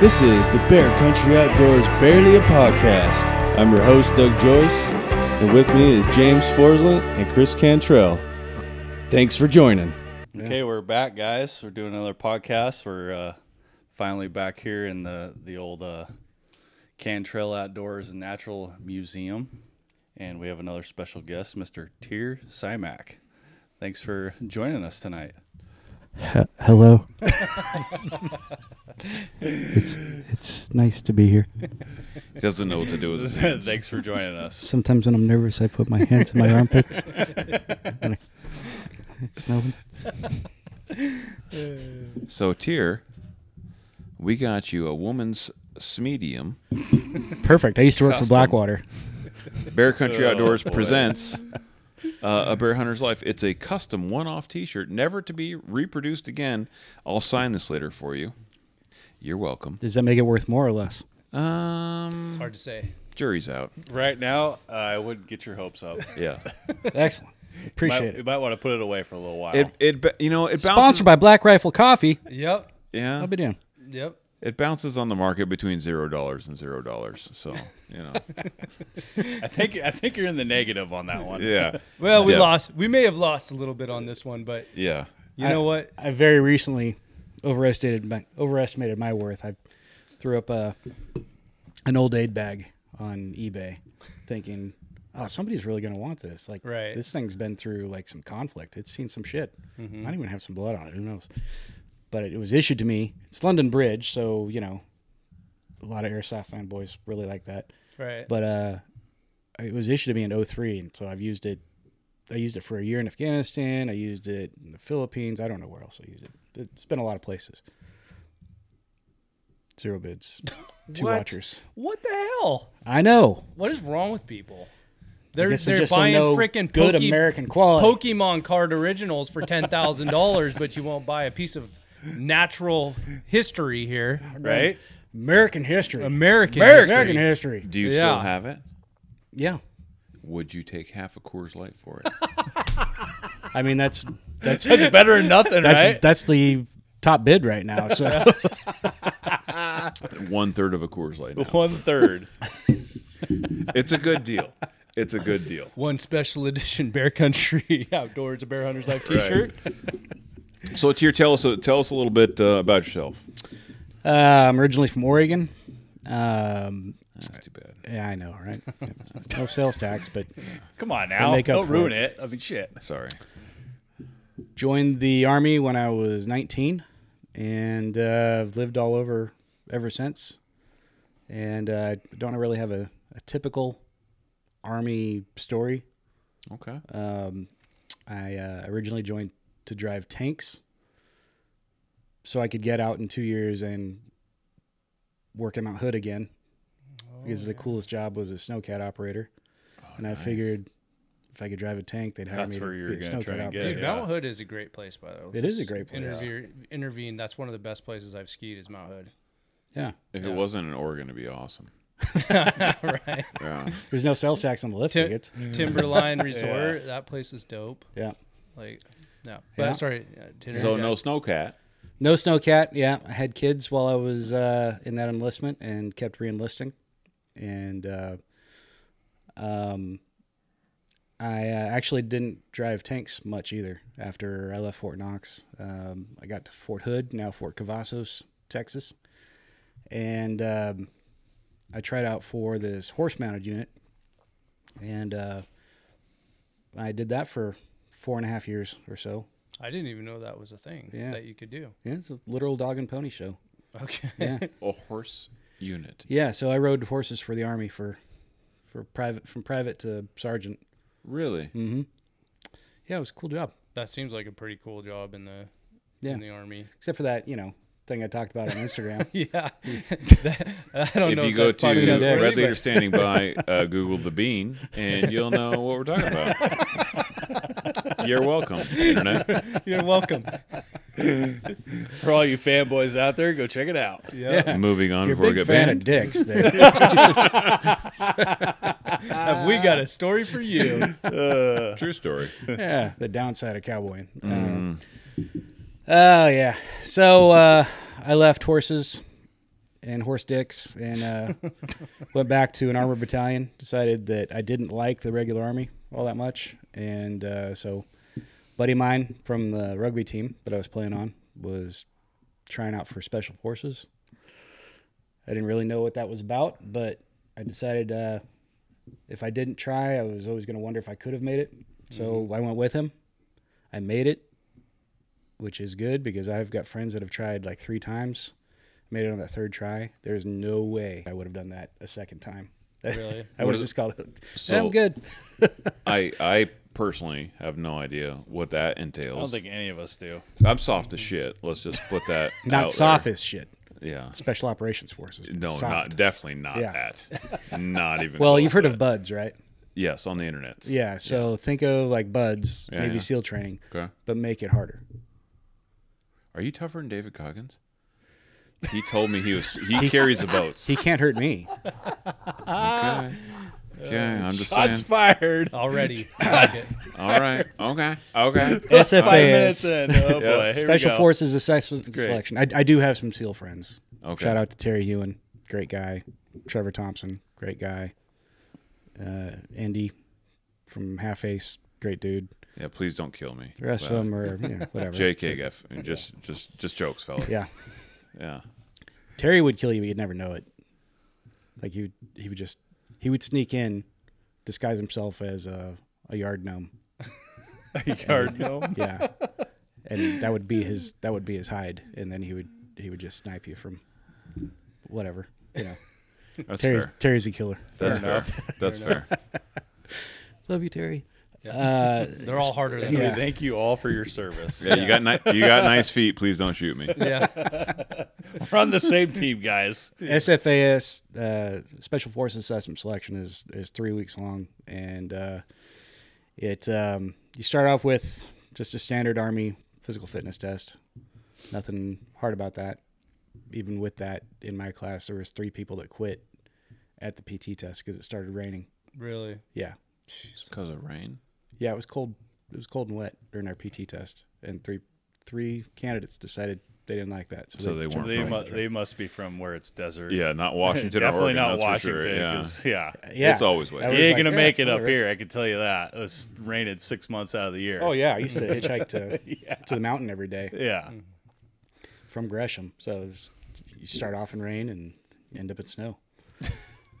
This is the Bear Country Outdoors Bearly a Podcast. I'm your host, Doug Joyce, and with me is James Forsland and Kris Cantrell. Thanks for joining. Okay, we're back, guys. We're doing another podcast. We're uh, finally back here in the the old uh, Cantrell Outdoors Natural Museum, and we have another special guest, Mr. Tyr Symank. Thanks for joining us tonight. Hello. it's it's nice to be here. He doesn't know what to do with his hands. Thanks for joining us. Sometimes when I'm nervous, I put my hands in my armpits. and I smell them. So, Tyr, we got you a woman's medium. Perfect. I used to work Custom. for Blackwater. Bear Country oh, Outdoors presents uh, a Bear Hunter's Life. It's a custom one-off T-shirt, never to be reproduced again. I'll sign this later for you. You're welcome. Does that make it worth more or less? Um, It's Hard to say. jury's out. Right now, uh, I wouldn't get your hopes up. Yeah. Excellent. Appreciate might, You it. might want to put it away for a little while. It it ba- you know it bounces. Sponsored by Black Rifle Coffee. Yep. yeah. I'll be doing. Yep. It bounces on the market between zero dollars and zero dollars. So you know. I think I think you're in the negative on that one. Yeah. Well, we Yeah. lost. We may have lost a little bit on this one, but Yeah. you know what? I very recently overestimated my, overestimated my worth. I threw up a an old aid bag on eBay, thinking, "Oh, somebody's really going to want this." Like, Right. this thing's been through like some conflict. It's seen some shit. Mm-hmm. Might even have some blood on it. Who knows? But it, was issued to me. It's London Bridge, so you know, a lot of airsoft fanboys really like that. Right. But uh, it was issued to me in 03, and so I've used it. I used it for a year in Afghanistan. I used it in the Philippines. I don't know where else I used it. It's been a lot of places. Zero bids, two What? watchers. what the hell? I know. What is wrong with people? They're they're buying know freaking good American quality. Pokemon card originals for ten thousand dollars, but you won't buy a piece of natural history here, Right? American history. American. American, history. history. Do you Yeah. still have it? Yeah. Would you take half a Coors Light for it? I mean, that's that's It's better than nothing, that's right? that's the top bid right now. So One third of a Coors Light. now. One third. It's a good deal. It's a good deal. One special edition Bear Country Outdoors, a Bear Hunter's Life T-shirt. So, Tyr, tell us tell us a little bit uh, about yourself. uh, I'm originally from Oregon. Um, That's too bad. yeah, I know, right? no sales tax, but Come on now. make up Don't ruin it. it. I mean, shit. Sorry. joined the army when I was 19, and uh, I've lived all over ever since. And uh, I don't really have a, a typical army story. Okay. Um, I uh, originally joined to drive tanks, so I could get out in two years and work in Mount Hood again. Oh, because the coolest job was a snowcat operator, oh, and I figured if I could drive a tank, they'd hire That's me where to you be a gonna try snowcat and get operator. Dude, Yeah. Mount Hood is a great place, by the way. It is a great place. Interview, intervene. That's one of the best places I've skied is Mount Hood. Yeah, If Yeah. it wasn't in Oregon, it'd be awesome. right. Yeah. there's no sales tax on the lift Tim- tickets. Timberline Resort. That place is dope. Yeah, Like, no. But Yeah. sorry. Uh, So interject. no snowcat. no snowcat. Yeah, I had kids while I was uh, in that enlistment and kept re-enlisting, and uh, um, I uh, actually didn't drive tanks much either after I left Fort Knox. Um, I got to Fort Hood, now Fort Cavazos, Texas, and um, I tried out for this horse-mounted unit, and uh, I did that for four and a half years or so. I didn't even know that was a thing Yeah. that you could do. Yeah, it's a literal dog and pony show. Okay. Yeah, A horse unit. yeah. So I rode horses for the army for, for private from private to sergeant. Really? Mm-hmm. Yeah, it was a cool job. that seems like a pretty cool job in the Yeah, in the army. except for that, you know, thing I talked about on Instagram. Yeah. That- I don't know If know. you go to podcast Red worthy, Red but- Leader Standing By, uh, Google the bean, and you'll know what we're talking about. You're welcome, Internet. You're welcome. For all you fanboys out there, go check it out. Yeah. Moving on If you're before a we big get fan banned. of dicks, then Have we got a story for you? True story. yeah, the downside of cowboying. Mm. Um, Oh yeah. So uh, I left horses and horse dicks, and uh, went back to an armored battalion. Decided that I didn't like the regular army all that much, and uh, so buddy of mine from the rugby team that I was playing on was trying out for special forces. I didn't really know what that was about, but I decided uh, if I didn't try, I was always going to wonder if I could have made it. So I went with him. I made it, which is good because I've got friends that have tried like three times, made it on that third try. There's no way I would have done that a second time. Really? I would have just called it. So- I'm good. I I personally have no idea what that entails. I don't think any of us do. I'm soft as shit. Let's just put that. out Not there. soft as shit. Yeah. Special operations forces. No, soft. not definitely not Yeah. that. Not even. Well, close you've heard to of BUD/S, right? Yes, on the internet. Yeah. So think of like BUD/S, Yeah, Navy yeah. SEAL training, Okay. but make it harder. Are you tougher than David Goggins? He told me he was. He carries the boats. He can't hurt me. Okay. Okay. I'm just Shots saying. fired. Already. I like it. All right. Okay. Okay. Five minutes SFAS, in. Oh boy. Here we Special go. Forces Assessment great. Selection. I, I do have some SEAL friends. Okay. Shout out to Terry Ewan, great guy. Trevor Thompson, great guy. Uh, Andy from Half Ace, great dude. Yeah. Please don't kill me. The rest Well, of them are you know, whatever. JK, Geff. just just just jokes, fellas. Yeah, Yeah. Terry would kill you, but you'd never know it. Like he would, he would just he would sneak in, disguise himself as a, a yard gnome. A yard gnome. Yeah, and that would be his that would be his hide, and then he would he would just snipe you from whatever. You know, That's Terry's fair. Terry's a killer. That's fair. That's fair. Love you, Terry. Uh, They're all harder than Yeah. us. Thank you all for your service. Yeah, you got ni- you got nice feet. Please don't shoot me. Yeah. We're on the same team, guys. SFAS uh, Special Forces Assessment Selection is is three weeks long, and uh, it um, you start off with just a standard Army physical fitness test. Nothing hard about that. Even with that, in my class, there was three people that quit at the PT test because it started raining. Really. Yeah, Because of rain. Yeah, it was cold. It was cold and wet during our PT test, and three three candidates decided they didn't like that, So they weren't They, from- mu- they must be from where it's desert. Yeah, not Washington. or Definitely Oregon, not Washington. Sure. Yeah. 'cause, yeah. Yeah, It's always wet. You was ain't like, gonna yeah, make it up whatever. here. I can tell you that. It's raining six months out of the year. Oh yeah, I used to hitchhike to to the mountain every day yeah. from Gresham. So it was, you start off in rain and end up in snow.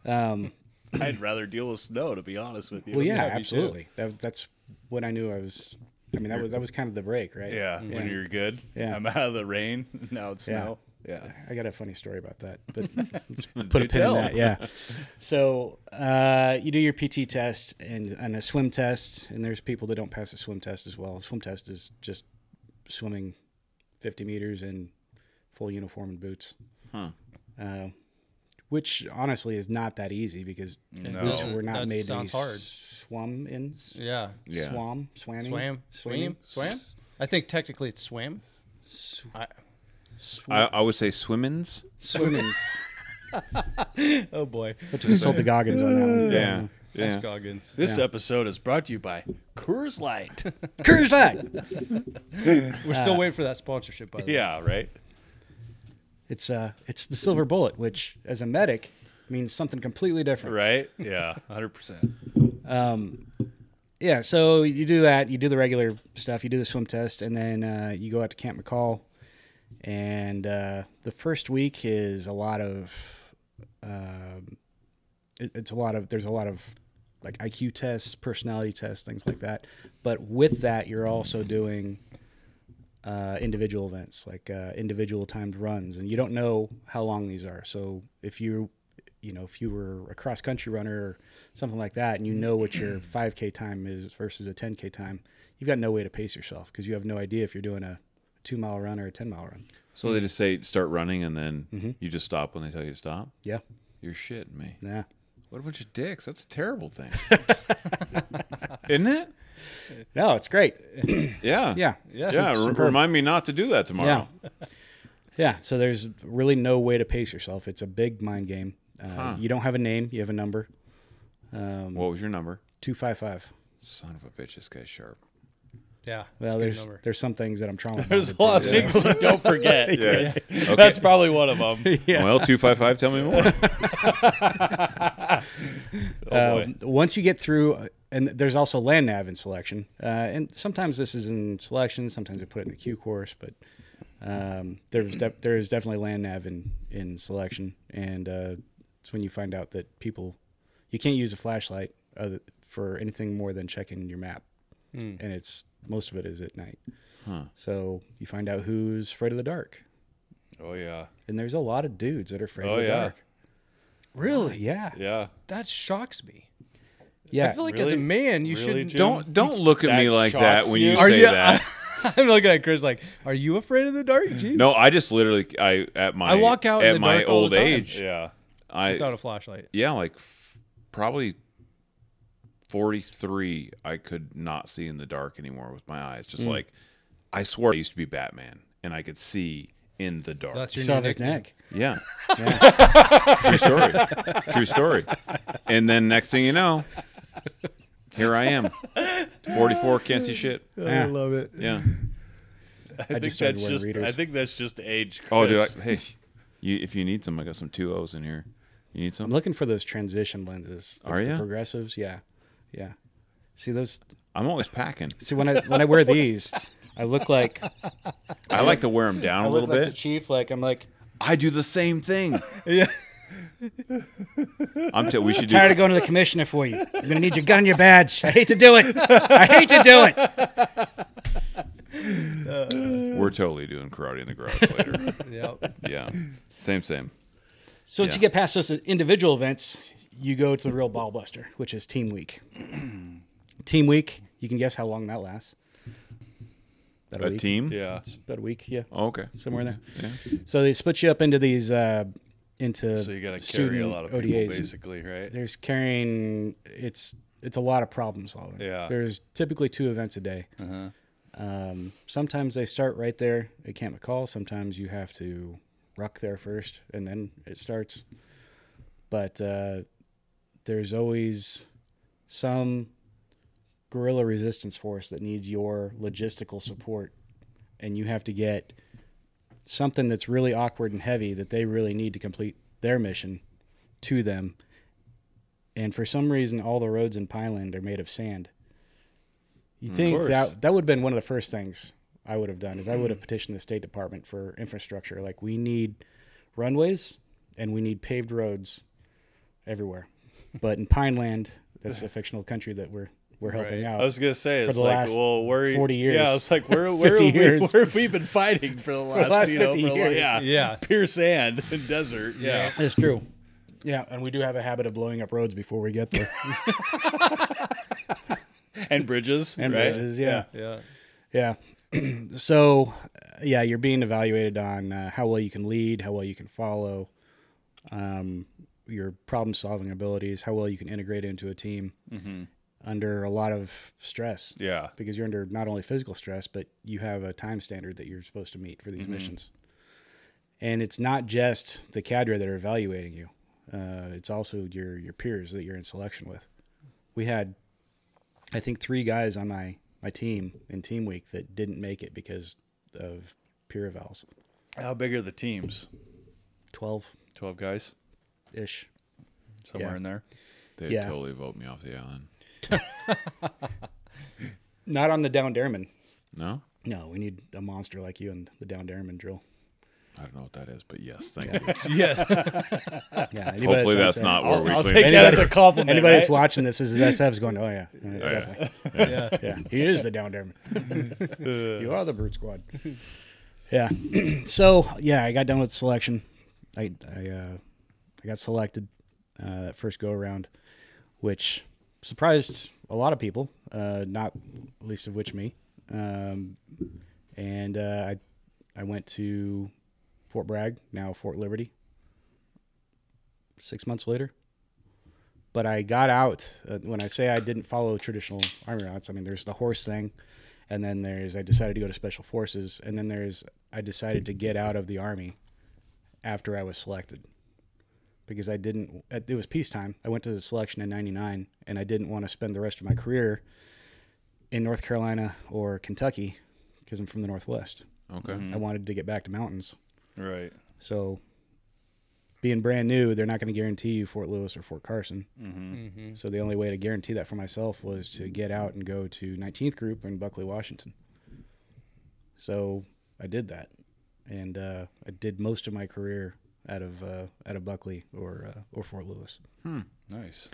Um, I'd rather deal with snow, to be honest with you. well, yeah, me absolutely. That, that's what I knew I was. I mean, that was that was kind of the break, right? Yeah, when you're good. Yeah. I'm out of the rain. Now it's Yeah. snow. Yeah. I got a funny story about that, but let's put a pin tell. in that. Yeah. So uh, you do your PT test and, and a swim test, and there's people that don't pass the swim test as well. A swim test is just swimming 50 meters in full uniform and boots, Huh. uh, which honestly is not that easy because No. boots No. were not That made sounds to be hard. swum in. Yeah. Yeah. Swam, swamming, Swam. swimming, Swam. Swam. I think technically it's swam. I, I, I would say swimmins. swimmings. oh boy. But to consult the Goggins on that one. Yeah. That's Yeah. Goggins. This Yeah. episode is brought to you by Coors Light. Cruise that. We're still uh, waiting for that sponsorship, by the way. yeah, right? It's uh, it's the silver bullet, which as a medic means something completely different. Right? Yeah, 100%. Um, yeah. So you do that. You do the regular stuff. You do the swim test, and then uh, you go out to Camp McCall. And uh, the first week is a lot of, um, it, it's a lot of. There's a lot of like IQ tests, personality tests, things like that. But with that, you're also doing uh, individual events, like uh, individual timed runs, and you don't know how long these are. So if you, you know, if you were a cross country runner or something like that, and you know what your 5K time is versus a 10K time, you've got no way to pace yourself because you have no idea if you're doing a two mile run or a 10 mile run. So they just say start running and then Mm-hmm. you just stop when they tell you to stop. Yeah, You're shitting me. yeah. What a bunch of dicks. That's a terrible thing. Isn't it? No, it's great. Yeah. Yeah, Yeah. Yeah. re- Superb. remind me not to do that tomorrow. Yeah. Yeah. So there's really no way to pace yourself. It's a big mind game. Uh, Huh. You don't have a name. You have a number. Um, What was your number? two five five. Son of a bitch. This guy's sharp. Yeah. that's a Well, good there's there's some things that I'm trying. There's a lot of things you don't forget. Yes. Okay. That's probably one of them. yeah. Well, two five five. Tell me more. Oh, boy. Um, once you get through, and there's also land nav in selection, uh, and sometimes this is in selection, sometimes we put it in the Q course, but um, there's de- there is definitely land nav in in selection, and uh, it's when you find out that people you can't use a flashlight other, for anything more than checking your map, and it's most of it is at night. So you find out who's afraid of the dark, oh yeah. and there's a lot of dudes that are afraid Oh, of the yeah. dark. really? Yeah, Yeah. That shocks me. Yeah. I feel like as a man, you Really, shouldn't. Jim? Don't don't look at me like that when you? you Are say you- that. I'm looking at Kris like, are you afraid of the dark? Gee. No, I just literally I at my I walk out at my old age. Yeah. I Without a flashlight. yeah, like f- probably 43 I could not see in the dark anymore with my eyes. Hmm. Just like I swore I used to be Batman and I could see in the dark. That's you your saw his nickname. neck. yeah. True story. True story. And then next thing you know, here I am. 44 can't see shit. Oh, yeah. love it. Yeah. I, I think just that's just. readers. I think that's just age. Oh, dude, I, hey, you, if you need some, I got some two O's in here. You need some? I'm looking for those transition lenses. like Are the ya? progressives? Yeah, yeah. See those? I'm always packing. See when I when I wear these, I look like I like to wear them down I a look little like the bit. chief. Like I'm like I do the same thing. Yeah. I'm. T- we should do. tired of going to the commissioner for you. You're gonna need your gun and your badge. I hate to do it. I hate to do it. We're totally doing karate in the garage later. Yep. yeah. Same. Same. So once Yeah. you get past those individual events, you go to the real ball buster, which is Team Week. team Week. You can guess how long that lasts. About A week. team. Yeah. About a week. Yeah, Oh, okay. somewhere in there. Yeah. So they split you up into these uh, into So you got to carry a lot of people, ODAs. basically, right? There's carrying. It's it's a lot of problem solving. Yeah. Uh-huh. There's typically two events a day. Um, sometimes they start right there at Camp McCall. Sometimes you have to ruck there first, and then it starts. But uh, there's always some guerrilla resistance force that needs your logistical support, and you have to get something that's really awkward and heavy that they really need to complete their mission to them. And for some reason, all the roads in Pineland are made of sand. You mm, think that that would have been one of the first things I would have done is I would have petitioned the State Department for infrastructure. Like we need runways and we need paved roads everywhere. But in Pineland, that's a fictional country that we're we're helping Right. out. I was gonna say it's the like, last well, where 40 years. Yeah, it's like where where 50 have we, years. where have we been fighting for the last, last you know, 50 for the la- years. Yeah, Yeah. pure sand and desert. Yeah, It's true. Yeah, and we do have a habit of blowing up roads before we get there. and bridges and right? bridges, yeah. Yeah. Yeah. so, uh, yeah, you're being evaluated on uh, how well you can lead, how well you can follow, um, your problem solving abilities, how well you can integrate into a team under a lot of stress. Yeah. Because you're under not only physical stress, but you have a time standard that you're supposed to meet for these missions. And it's not just the cadre that are evaluating you. Uh, it's also your your peers that you're in selection with. We had, I think, three guys on my my team in team week that didn't make it because of peer evals. How big are the teams? Twelve Twelve guys, ish. somewhere Yeah. in there. They Yeah. totally vote me off the island. Not on the downed airman. No, No, we need a monster like you in the downed airman drill. I don't know what that is, but yes, thank you. yes. Yeah. Hopefully that's that's not where I'll, we I'll clean take that as a compliment. Anybody that's watching this is SF's going, oh yeah, yeah, yeah. definitely. yeah. yeah, he is the downed airman. you are the brute squad. Yeah. so yeah, I got done with selection. I I uh, I got selected uh, that first go around, which surprised a lot of people, uh, not least of which me. Um, and uh, I I went to Fort Bragg, now Fort Liberty. Six months later. But I got out. Uh, when I say I didn't follow traditional army routes, I mean there's the horse thing, and then there's I decided to go to special forces, and then there's I decided to get out of the army after I was selected because I didn't. It was peacetime. I went to the selection in '99, and I didn't want to spend the rest of my career in North Carolina or Kentucky because I'm from the Northwest. Okay. I wanted to get back to mountains. Right. So, being brand new, they're not going to guarantee you Fort Lewis or Fort Carson. Mm-hmm. So the only way to guarantee that for myself was to get out and go to 19th Group in Buckley, Washington. So I did that, and uh, I did most of my career out of uh, out of Buckley or uh, or Fort Lewis, Nice.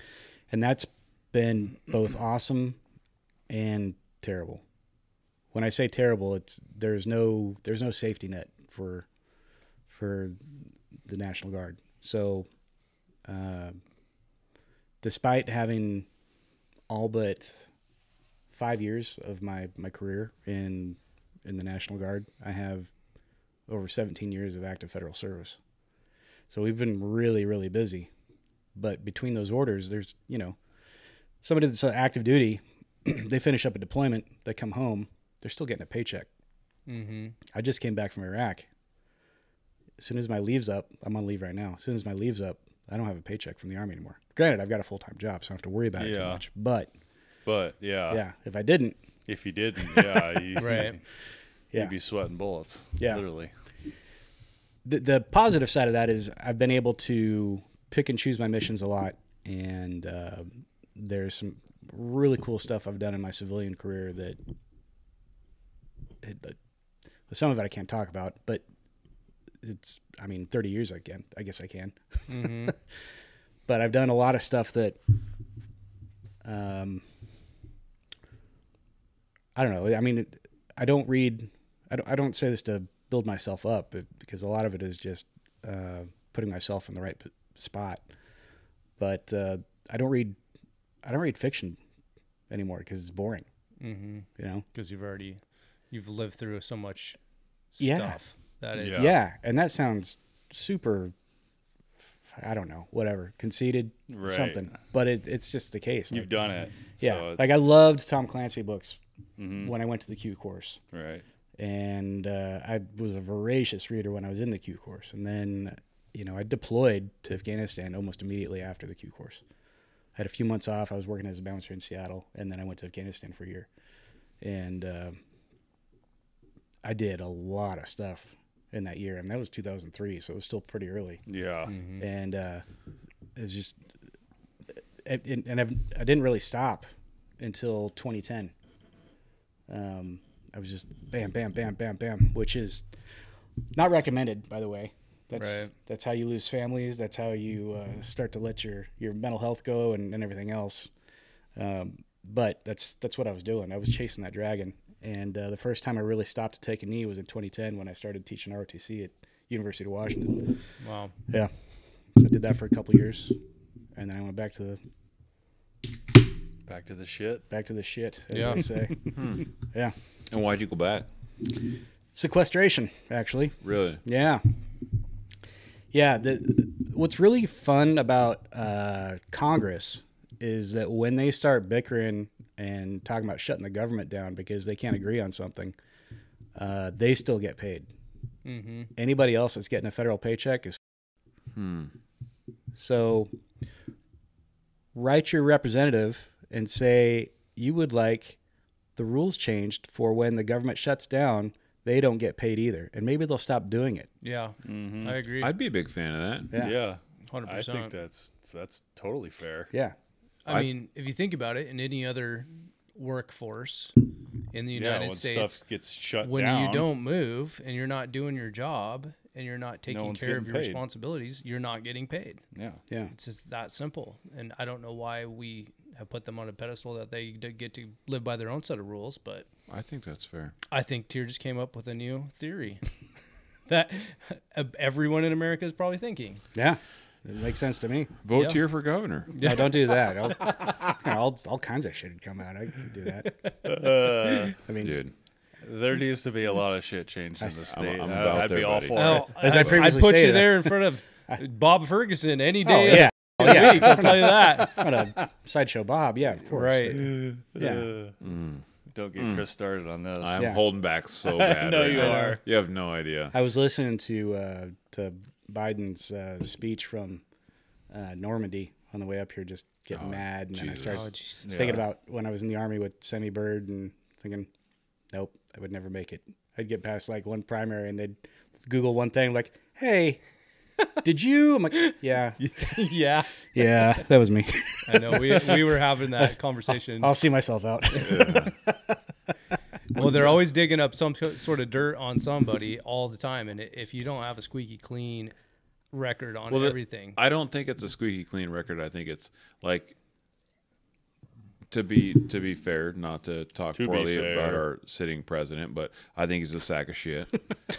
and that's been both awesome and terrible. When I say terrible, it's there's no there's no safety net for for the National Guard. So, uh, despite having all but five years of my, my career in in the National Guard, I have over 17 years of active federal service. So we've been really really busy. But between those orders, there's you know somebody that's active duty, they finish up a deployment, they come home, they're still getting a paycheck. Mm-hmm. I just came back from Iraq. As soon as my leave's up, I'm on leave right now. As soon as my leave's up, I don't have a paycheck from the army anymore. Granted, I've got a full time job, so I don't have to worry about it too much. But But yeah, yeah, if I didn't, if you didn't, yeah, you, Right. yeah, you'd be sweating bullets. Yeah. Literally. The, the positive side of that is I've been able to pick and choose my missions a lot, and uh, there's some really cool stuff I've done in my civilian career that, some of it I can't talk about, but it's I mean 30 years I can I guess I can, Mm-hmm. but I've done a lot of stuff that, um, I don't know. I mean, I don't read. I don't. I don't say this to build myself up because a lot of it is just uh, putting myself in the right p- spot. But uh, I don't read. I don't read fiction anymore because it's boring. Mm-hmm. You know. Because you've already you've lived through so much Yeah. stuff that is Yeah. Yeah. and that sounds super. I don't know. Whatever. Conceited. Right. Something. But it, it's just the case. You've Like, done it. Yeah. So like I loved Tom Clancy books Mhm. when I went to the Q course. right. And uh, I was a voracious reader when I was in the Q course, and then you know I deployed to Afghanistan almost immediately after the Q course. I had a few months off. I was working as a bouncer in Seattle, and then I went to Afghanistan for a year, and uh, I did a lot of stuff in that year. I mean, that was 2003, so it was still pretty early, Yeah. Mm-hmm. and uh, it was just, and, and I've, I didn't really stop until 2010. Um, I was just bam, bam, bam, bam, bam, which is not recommended, by the way. That's Right. that's how you lose families. That's how you uh, start to let your, your mental health go and, and everything else. Um, but that's that's what I was doing. I was chasing that dragon. And uh, the first time I really stopped to take a knee was in 2010 when I started teaching ROTC at University of Washington. wow. Yeah. So I did that for a couple years, and then I went back to the Back to the shit. back to the shit, as Yeah. they say. yeah. And why'd you go back? Sequestration, actually. Really? Yeah. Yeah. The, what's really fun about uh, Congress is that when they start bickering and talking about shutting the government down because they can't agree on something, uh, they still get paid. Mm-hmm. Anybody else that's getting a federal paycheck is Hmm. So write your representative and say you would like the rules changed for when the government shuts down, they don't get paid either. And maybe they'll stop doing it. Yeah, Mm-hmm. I agree. I'd be a big fan of that. Yeah. Yeah. Hundred I think that's that's totally fair. Yeah. I I- mean, if you think about it, in any other workforce in the Yeah, United when States, stuff gets shut down when down. you don't move and you're not doing your job and you're not taking one's care of your paid. responsibilities, you're not getting paid. Yeah. Yeah. It's just that simple. And I don't know why we have put them on a pedestal that they get to live by their own set of rules, but I think that's fair. I think Tyr just came up with a new theory that everyone in America is probably thinking. Yeah. It makes sense to me. Vote Yeah. here for governor. No, don't do that. I'll, you know, all, all kinds of shit would come out. I could do that. Uh, I mean, Dude. there needs to be a lot of shit changed in the state. I'm I- about I'd be there, all for Oh, it. As I I'd previously put you there in front of Bob Ferguson any oh, day. yeah. Oh, yeah. of the week, I'll tell you that. What a sideshow Bob. Yeah, of course. Right. Yeah. Uh, Don't get Kris started on this. I'm Yeah. holding back so bad. know right you now. are. You have no idea. I was listening to uh, to Biden's uh, speech from uh, Normandy on the way up here, just getting mad, and then I started Oh, thinking Yeah. about when I was in the army with Semi Bird, and thinking, nope, I would never make it. I'd get past like one primary, and they'd Google one thing, like, "Hey, did you?" I'm like, "Yeah, yeah, yeah, that was me. I know. We we were having that conversation. I'll see myself out." Well, they're always digging up some sort of dirt on somebody all the time, and if you don't have a squeaky clean record on Well, the- everything, I don't think it's a squeaky clean record. I think it's like to be to be fair, not to talk To poorly about our sitting president, but I think he's a sack of shit.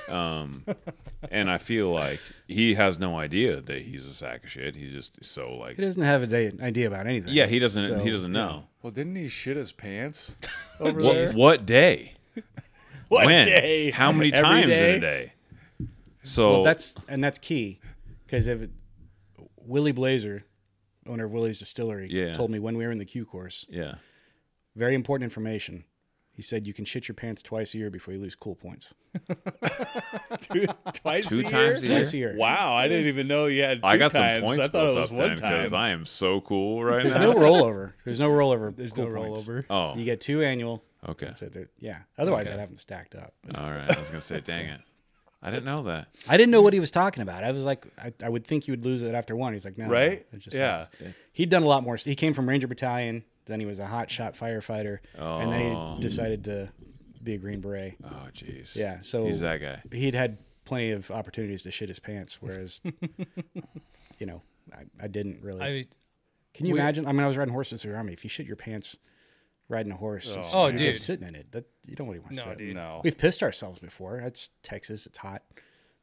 um, and I feel like he has no idea that he's a sack of shit. He's just so like he doesn't have an day- idea about anything. yeah, he doesn't So, he doesn't know. Well, didn't he shit his pants over What, there? what day? What when? day? How many Every times day? in a day? So Well, that's and that's key because if it, Willie Blazer, owner of Willie's Distillery, Yeah. told me when we were in the Q course, yeah. very important information. He said you can shit your pants twice a year before you lose cool points. Two, twice Two a times a year? year? Twice a year. Wow, I didn't even know you had. Two I got times. some points I thought it was one then because. I am so cool right There's now. There's no rollover. There's no rollover. there's cool no points. rollover. oh, You get two annual. okay. That's it. They're- Yeah. Otherwise, I'd have them stacked up. All right. I was gonna say, dang it, I didn't know that. I didn't know what he was talking about. I was like, I, I would think you would lose it after one. He's like, no, no, Right? it's just Yeah. He'd done a lot more. He came from Ranger Battalion. Then he was a hot shot firefighter, and then Oh. he decided to be a Green Beret. Oh, jeez. Yeah, so he's that guy. He'd had plenty of opportunities to shit his pants, whereas, you know, I, I didn't really. I Can you we- imagine? I mean, I was riding horses through the army. If you shit your pants riding a horse, it's- Oh, you're dude. just sitting in it. That you don't really want No, to. dude. no, We've pissed ourselves before. It's Texas. It's hot.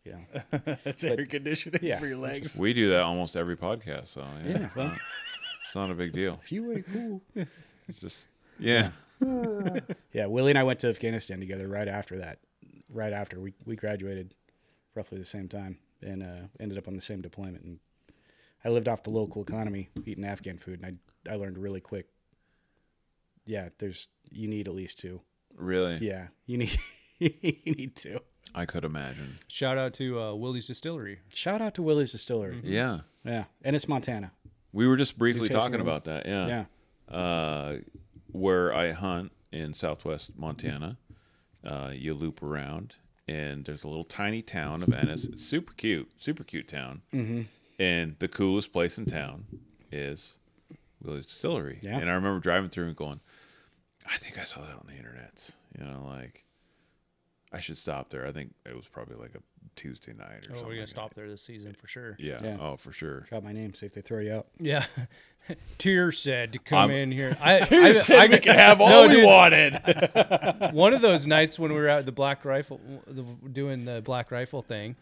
You know. it's air conditioning yeah. for your legs. We do that almost every podcast, so yeah, Yeah, it's, not, it's not a big deal. If you ain't cool. It's just yeah. Yeah, Willie and I went to Afghanistan together right after that. Right after we we graduated, roughly the same time, and uh, ended up on the same deployment. And I lived off the local economy, eating Afghan food, and I I learned really quick. Yeah, there's you need at least two. Really, Yeah, you need you need two. I could imagine. shout out to uh, Willie's Distillery. Shout out to Willie's Distillery. Yeah, Yeah, and it's Montana. we were just briefly talking them? about that. Yeah, Yeah, Uh, where I hunt in Southwest Montana, uh, you loop around, and there's a little tiny town of Ennis. It's super cute, super cute town. Mm-hmm. And the coolest place in town is Willie's Distillery. Yeah. And I remember driving through and going, I think I saw that on the internet. You know, like I should stop there. I think it was probably like a Tuesday night or Oh, something. we're gonna like stop there this season for sure. Yeah. Yeah. Oh, for sure. drop my name. See if they throw you out. Yeah. Tyr said to come I'm- in here. I, You I, said I, we could have all No, we dude. wanted. one of those nights when we were at the Black Rifle, the, doing the Black Rifle thing,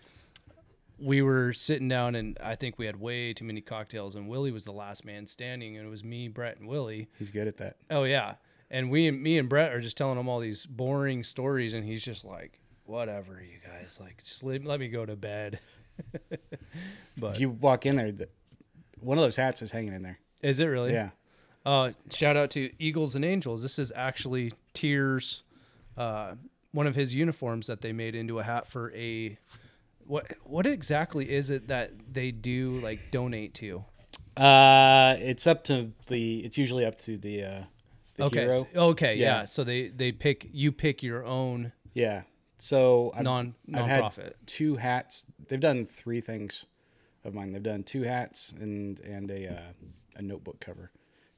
we were sitting down and I think we had way too many cocktails, and Willie was the last man standing, and it was me, Brett, and Willie. He's good at that. Oh yeah, and we, and me and Brett are just telling him all these boring stories, and he's just like, "Whatever, you guys, like, just let, let me go to bed." but If you walk in there, the, one of those hats is hanging in there. is it really? Yeah. Uh, shout out to Eagles and Angels. This is actually Tyr's, uh, one of his uniforms that they made into a hat for a. What what exactly is it that they do like donate to? Uh, it's up to the. It's usually up to the uh, the okay, hero. okay, yeah. Yeah. So they they pick you pick your own Yeah. So I've, non I've nonprofit. two hats. They've done three things of mine. They've done two hats and and a uh, a notebook cover,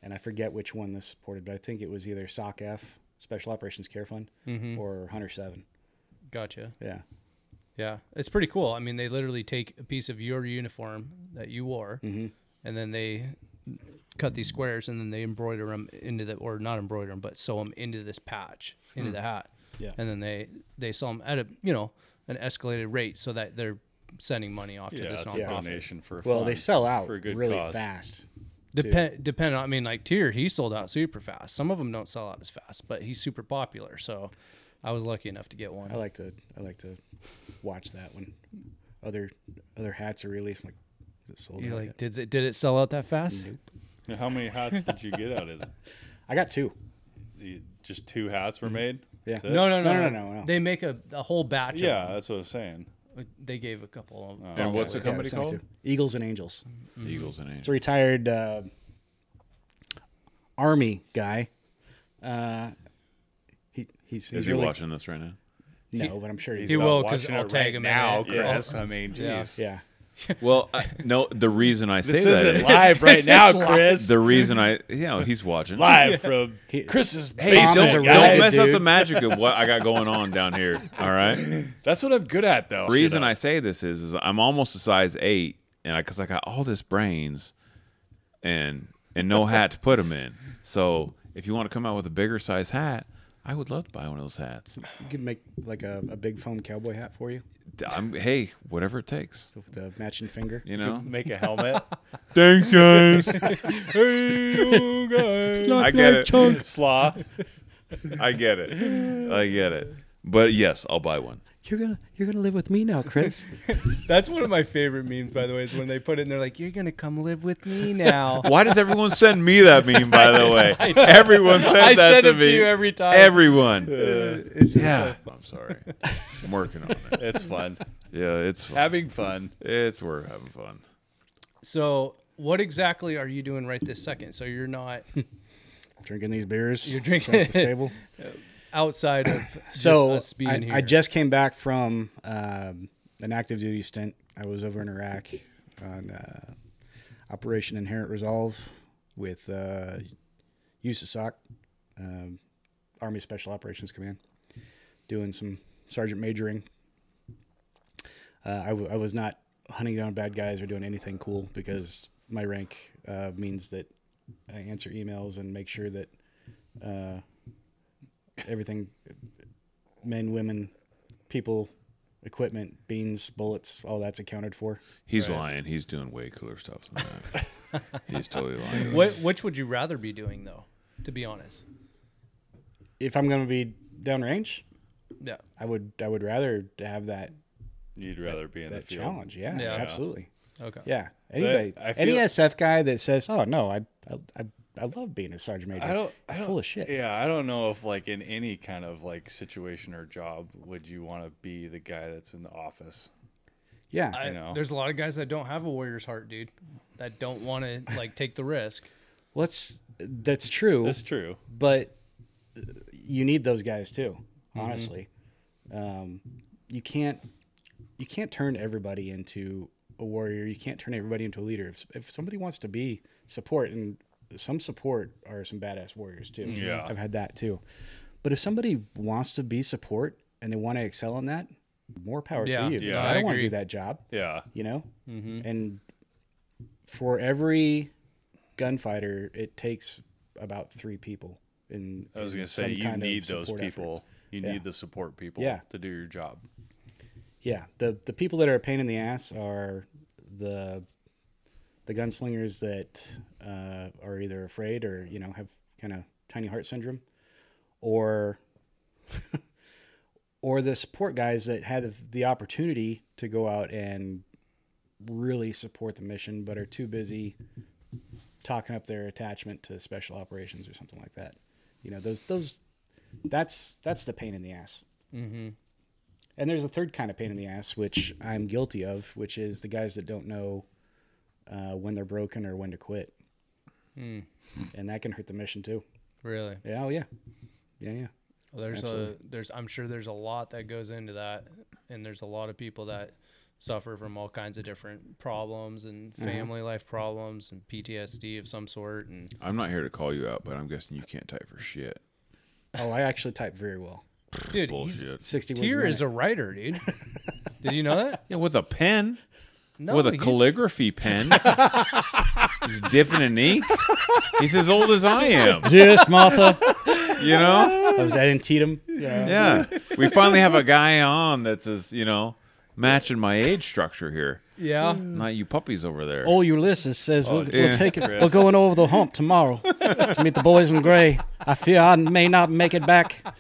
and I forget which one this supported, but I think it was either SOCF Special Operations Care Fund Mm-hmm. or Hunter Seven. Gotcha. Yeah. Yeah, it's pretty cool. I mean, they literally take a piece of your uniform that you wore, Mm-hmm. and then they cut these squares, and then they embroider them into the, or not embroider them, but sew them into this patch, into the hat. Hmm. Yeah. And then they they sell them at a you know an escalated rate, so that they're sending money off to this it's a nonprofit. donation for. Well, fun, they sell out for a good really cause. fast. Depend depend on I mean like Tyr he sold out super fast. Some of them don't sell out as fast, but he's super popular. So I was lucky enough to get one. I like to I like to watch that when other other hats are released. I'm like, is it sold You're out like, yet? did it, did it sell out that fast? Now, How many hats did you get out of it? I got two. The- Just two hats were made. Yeah. That's it? No, no, no, No, no, no, no, no. They make a, a whole batch. of Yeah, them. that's what I'm saying. They gave a couple. Of, And what's the Yeah, company it's not called? too. Eagles and Angels. Eagles and Angels. It's a Angels. retired uh, army guy. Uh, he he's, he's Is he really, watching this right now? No, but I'm sure he's He not will, 'cause watching I'll it tag him in now, it. Kris. I mean, Yeah. jeez. yeah. Well, I, no. The reason I say This that isn't is live right now. Kris. the reason I, you know, he's watching. live from He- Kris's Hey, Tom don't, is don't redhead, mess up the magic of what I got going on down here. All right. That's what I'm good at, though. The reason I say this is, is I'm almost a size eight, and I because I, got all this brains, and and no hat to put them in. So if you want to come out with a bigger size hat, I would love to buy one of those hats. You could make like a, a big foam cowboy hat for you I'm, hey, whatever it takes. with the matching finger. You know. make a helmet. Thanks, guys. hey, you guys. I get it. Slaw. I get it. I get it. But yes, I'll buy one. You're gonna you're gonna live with me now, Kris. That's one of my favorite memes, by the way, is when they put it and they're like, "You're gonna come live with me now." Why does everyone send me that meme? By the way, everyone sends I that send to it me. to you every time. Everyone. Uh, it's yeah. so I'm sorry. I'm working on it. It's fun. Yeah, it's fun. Having fun. It's we're having fun. So, what exactly are you doing right this second? So you're not Drinking these beers. You're drinking- at the table. Outside of So just us being I, here. I just came back from um, an active duty stint. I was over in Iraq on uh, Operation Inherent Resolve with uh, USASOC, um, Army Special Operations Command, doing some sergeant majoring. Uh, I, w- I was not hunting down bad guys or doing anything cool because my rank uh, means that I answer emails and make sure that uh, everything men, women, people, equipment, beans, bullets, all that's accounted for. He's lying. He's doing way cooler stuff than that. He's totally lying. What, which would you rather be doing, though? To be honest, If I'm going to be downrange, yeah. I would I would rather have that You'd rather be in the that field. challenge. Yeah, Yeah. absolutely. Okay. Yeah. Anybody, any feel- SF guy that says, "Oh no, I I I, I love being a sergeant major," I don't. I it's don't- full of shit. Yeah, I don't know if like in any kind of like situation or job would you want to be the guy that's in the office. Yeah. I, know. There's a lot of guys that don't have a warrior's heart, dude. That don't want to like take the risk. well, it's, that's true. That's true. but uh, you need those guys too. Mm-hmm. Honestly, um, you can't you can't turn everybody into a warrior. You can't turn everybody into a leader. If, if somebody wants to be support, and some support are some badass warriors too. Yeah. I've had that too. But if somebody wants to be support and they want to excel in that, more power Yeah. to you. Yeah, I I don't want to do that job Yeah. you know mm-hmm. and for every gunfighter it takes about three people in I was gonna say some you need those support effort. people. You Yeah. need the support people Yeah. to do your job. yeah the the people that are a pain in the ass are the the gunslingers that uh, are either afraid or you know have kind of tiny heart syndrome or or the support guys that had the opportunity to go out and really support the mission but are too busy talking up their attachment to special operations or something like that. You know those those that's that's the pain in the ass. And there's a third kind of pain in the ass, which I'm guilty of, which is the guys that don't know uh, when they're broken or when to quit. And that can hurt the mission too. Really? Yeah, oh yeah, yeah, yeah. Well, there's Absolutely. a there's I'm sure there's a lot that goes into that, and there's a lot of people that suffer from all kinds of different problems and family life problems and PTSD of some sort. And I'm not here to call you out, but I'm guessing you can't type for shit. Oh, I actually type very well. dude, he's, Bullshit. Sixty words. a Tyr is a writer, dude. Did you know that? Yeah, with a pen. No, with a he's- calligraphy pen. He's dipping in ink. He's as old as I am. Just Martha. You know? I was at Antietam. Yeah. Yeah. We finally have a guy on that's as, you know, matching my age structure here. Yeah. Mm. Not you puppies over there. Old Ulysses says we'll, oh, yeah. we'll take it. Kris. We're going over the hump tomorrow to meet the boys in gray. I fear I may not make it back.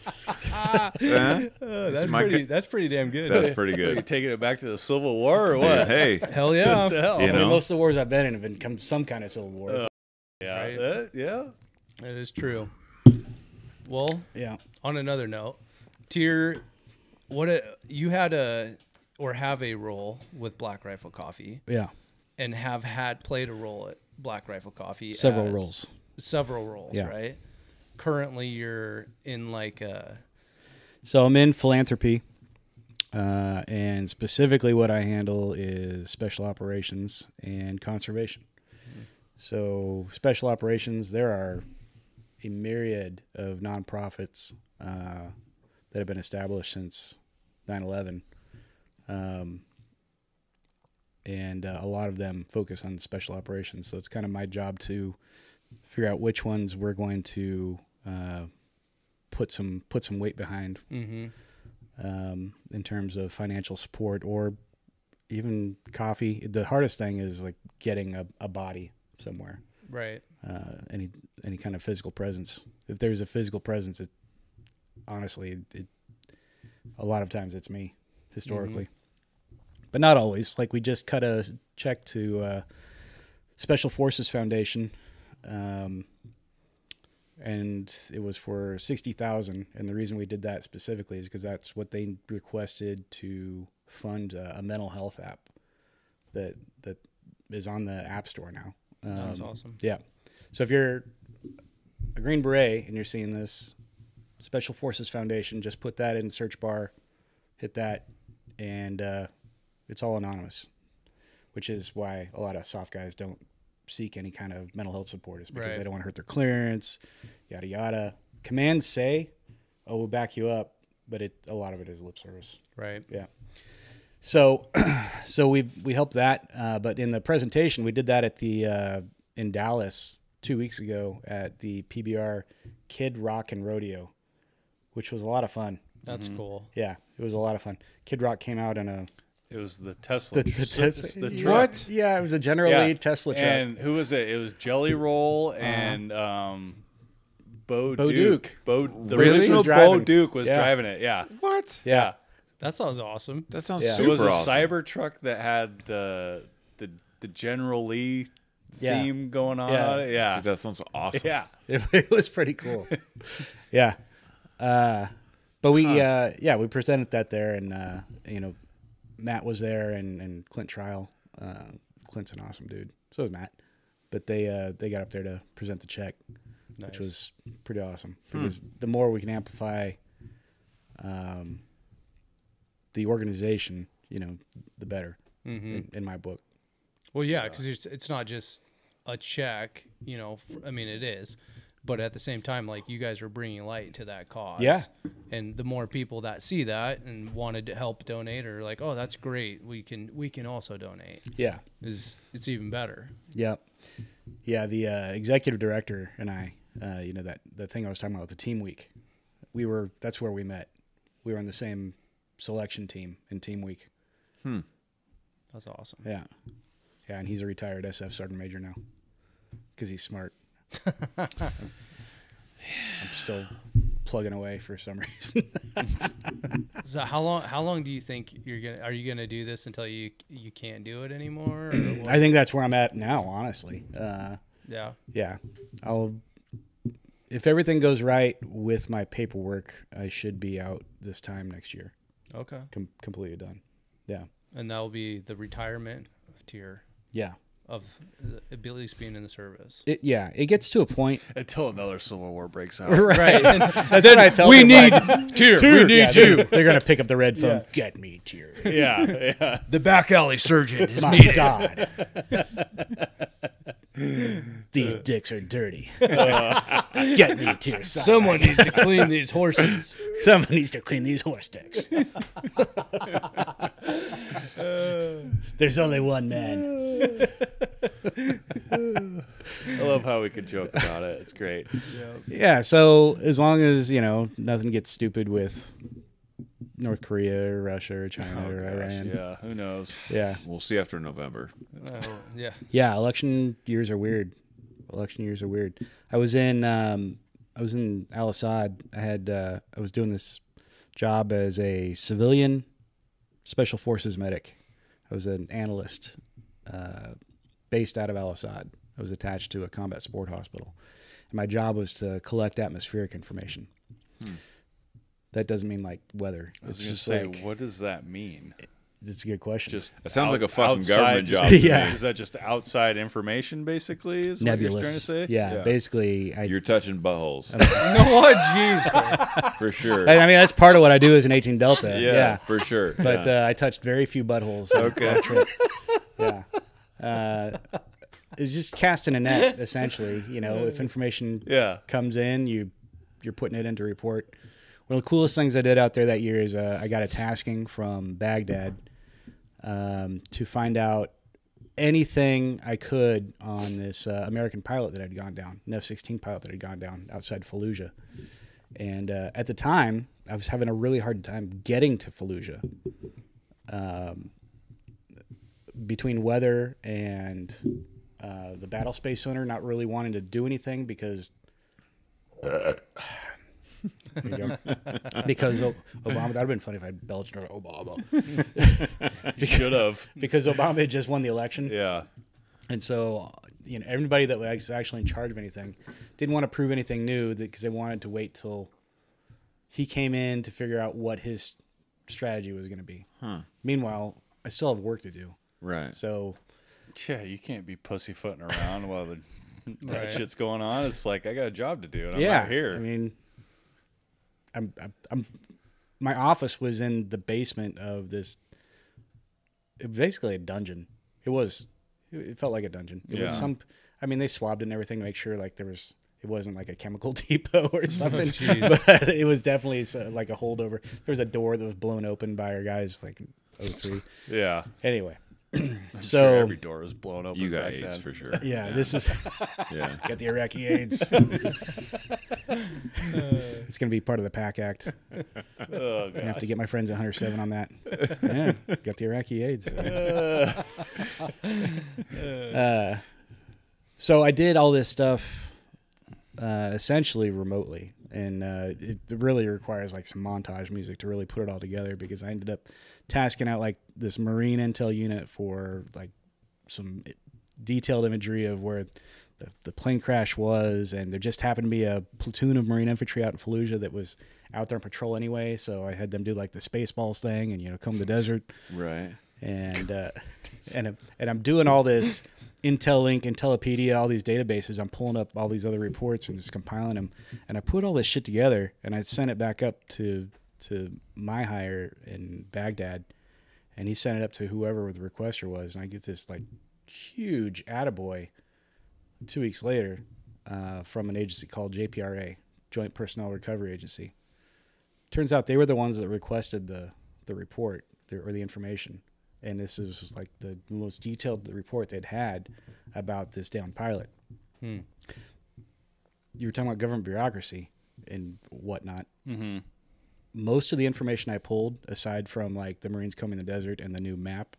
Uh, huh? that's my pretty. ca- That's pretty damn good. That's pretty good. Are you good. taking it back to the Civil War or Dude, what? hey, Hell yeah. the hell? You I mean, know? most of the wars I've been in have been come some kind of civil war. Uh, yeah. Right. Uh, yeah. That is true. Well, yeah. on another note, Tyr, what a, you had a or have a role with Black Rifle Coffee Yeah, and have had played a role at Black Rifle Coffee. several roles. Several roles, Yeah. right? Currently, you're in like a So I'm in philanthropy, uh, and specifically what I handle is special operations and conservation. So special operations, there are a myriad of nonprofits uh, that have been established since 9/11, um, and uh, a lot of them focus on special operations. So it's kind of my job to figure out which ones we're going to uh, put some put some weight behind mm-hmm. um, in terms of financial support or even coffee. The hardest thing is like getting a, a body somewhere, right. uh, any any kind of physical presence. If there's a physical presence, it honestly, it, a lot of times it's me historically, but not always. Like we just cut a check to uh, Special Forces Foundation. Um, and it was for sixty thousand. And the reason we did that specifically is because that's what they requested to fund uh, a mental health app that that is on the App Store now. That's Um, awesome. Yeah. So if you're a Green Beret and you're seeing this Special Forces Foundation, just put that in search bar, hit that, and uh, it's all anonymous, which is why a lot of SOF guys don't seek any kind of mental health support is because Right. they don't want to hurt their clearance, yada yada. Commands say, "Oh, we'll back you up," but it a lot of it is lip service. Right. Yeah. So, so we we helped that, uh, but in the presentation we did that at the uh, in Dallas two weeks ago at the PBR Kid Rock and Rodeo, which was a lot of fun. That's Mm-hmm. cool. Yeah, it was a lot of fun. Kid Rock came out in a It was the Tesla. the, the tr- Tesla the truck. What? Yeah, it was a General Yeah. Lee Tesla truck. And who was it? It was Jelly Roll and um, Bo, Bo Duke. Duke. Bo, the Really? original Bo. Duke was Yeah. driving it. Yeah. What? yeah, That sounds awesome. That sounds Yeah. super it was a awesome. cyber truck that had the the the General Lee Yeah. theme going on. Yeah. on it. Yeah. Dude, that sounds awesome. Yeah. it, it was pretty cool. yeah, uh, but we uh, yeah we presented that there, and uh, you know Matt was there, and and Clint Trial. Uh, Clint's an awesome dude. So is Matt. But they uh, they got up there to present the check, Nice. which was pretty awesome because the more we can amplify um, the organization, you know, the better. Mm-hmm. In, in my book. Well, yeah, because it's, it's not just a check, you know. I mean, it is, but at the same time, like you guys are bringing light to that cause. Yeah. And the more people that see that and wanted to help donate, or like, oh, that's great, we can we can also donate. Yeah. Is it's even better. Yep. Yeah, the uh, executive director and I, uh, you know that the thing I was talking about with the team week, we were that's where we met. We were on the same selection team in team week. Hmm. That's awesome. Yeah, yeah, and he's a retired SF sergeant major now because he's smart. I'm still plugging away for some reason. So how long how long do you think you're gonna are you gonna do this until you you can't do it anymore? I think that's where I'm at now, honestly. Uh, yeah. yeah, I'll. If everything goes right with my paperwork, I should be out this time next year, Okay. com- completely done. Yeah, And that will be the retirement of Tyr yeah. Of at least being in the service. It, yeah, it gets to a point. Until another civil war breaks out. Right. That's what I tell we them, need like, Tyr. We need yeah, you. they're, they're gonna pick up the red phone. Get me Tyr. yeah. Yeah. The back alley surgeon is My needed. God. These dicks are dirty. Get me Tyr. son. Someone needs to clean these horses. Someone needs to clean these horse dicks. There's only one man. I love how we could joke about it. It's great. Yeah, so as long as, you know, nothing gets stupid with North Korea or Russia or China Oh, or gosh, Iran. yeah. Who knows? Yeah. We'll see after November. Oh, yeah. Yeah, election years are weird. Election years are weird. I was in um, I was in Al Asad. I had uh, I was doing this job as a civilian special forces medic. I was an analyst uh, based out of Al Asad. I was attached to a combat support hospital, and my job was to collect atmospheric information. That doesn't mean like weather. I was It's going to just say, like what does that mean? It's a good question. Just It sounds out- like a fucking outside- government just- job to Yeah. me. Is that just outside information, basically? Is what nebulous. you're trying to say? Yeah, basically, I, You're touching buttholes no, jeez. for sure. I I mean that's part of what I do as an 18 Delta. yeah, Yeah, for sure. but yeah. uh, I touched very few buttholes. Okay. trip. Yeah. Uh, it's just casting a net, essentially. You know, if information Yeah. comes in, you you're putting it into report. One of the coolest things I did out there that year is uh, I got a tasking from Baghdad um, to find out anything I could on this uh, American pilot that had gone down, an F-16 pilot that had gone down outside Fallujah. And uh, at the time, I was having a really hard time getting to Fallujah. Um, between weather and uh, the Battle Space Center not really wanting to do anything because. because O- Obama that would have been funny if I belched out Obama Should have. because Obama had just won the election Yeah. and so you know everybody that was actually in charge of anything didn't want to prove anything new because they wanted to wait till he came in to figure out what his strategy was going to be. Huh. Meanwhile, I still have work to do. right. So Yeah, you can't be pussyfooting around while the that Right. shit's going on. It's like I got a job to do, and I'm yeah, not here. I mean, I'm, I'm, I'm, my office was in the basement of this. It was basically a dungeon. It was. It felt like a dungeon. It was some. I mean, they swabbed and everything to make sure like there was. It wasn't like a chemical depot or oh, something, Jeez. but it was definitely like a holdover. There was a door that was blown open by our guys like 03. yeah. Anyway, So- sure every door was blown open. You got back AIDS then. for sure. yeah, this is Yeah. got the Iraqi AIDS. it's gonna be part of the PACT Act. Oh, I have to get my friends at 107 on that. Yeah, got the Iraqi AIDS. Uh, so I did all this stuff uh, essentially remotely, and uh, it really requires like some montage music to really put it all together because I ended up tasking out like this Marine intel unit for like some detailed imagery of where the, the plane crash was, and there just happened to be a platoon of Marine infantry out in Fallujah that was out there on patrol anyway. So I had them do like the Spaceballs thing and you know comb the desert Right. and uh, and and I'm doing all this Intelink, Intellipedia, all these databases. I'm pulling up all these other reports and just compiling them, and I put all this shit together and I sent it back up to to my hire in Baghdad, and he sent it up to whoever the requester was, and I get this like huge attaboy two weeks later uh, from an agency called JPRA, Joint Personnel Recovery Agency. Turns out they were the ones that requested the the report the, or the information, and this is like the most detailed report they'd had about this down pilot. Hmm. You were talking about government bureaucracy and whatnot. Mm-hmm. Most of the information I pulled, aside from like the Marines combing the desert and the new map,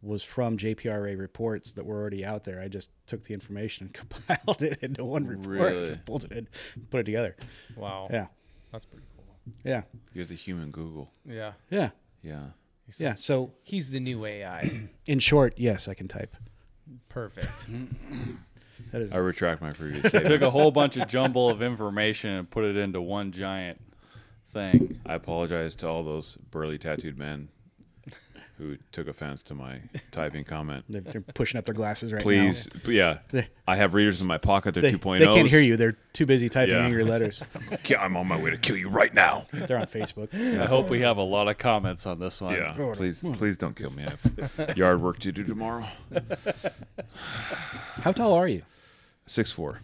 was from JPRA reports that were already out there. I just took the information and compiled it into one report, Really? just pulled it in, put it together. Wow. Yeah, That's pretty cool. yeah, You're the human Google. Yeah. yeah, Yeah. yeah. So, He's the new AI. in short, yes, I can type. Perfect. That is I retract my previous Took a whole bunch of jumble of information and put it into one giant thing. I apologize to all those burly tattooed men who took offense to my typing comment. They're, they're pushing up their glasses right now. Please, yeah. They- I have readers in my pocket. They're now. They, 2.0. they can't hear you. They're too busy typing Yeah. angry letters. I'm on my way to kill you right now. They're on Facebook. I hope we have a lot of comments on this one. Yeah. Please, hmm. please don't kill me. I have yard work to do tomorrow. How tall are you? Six four.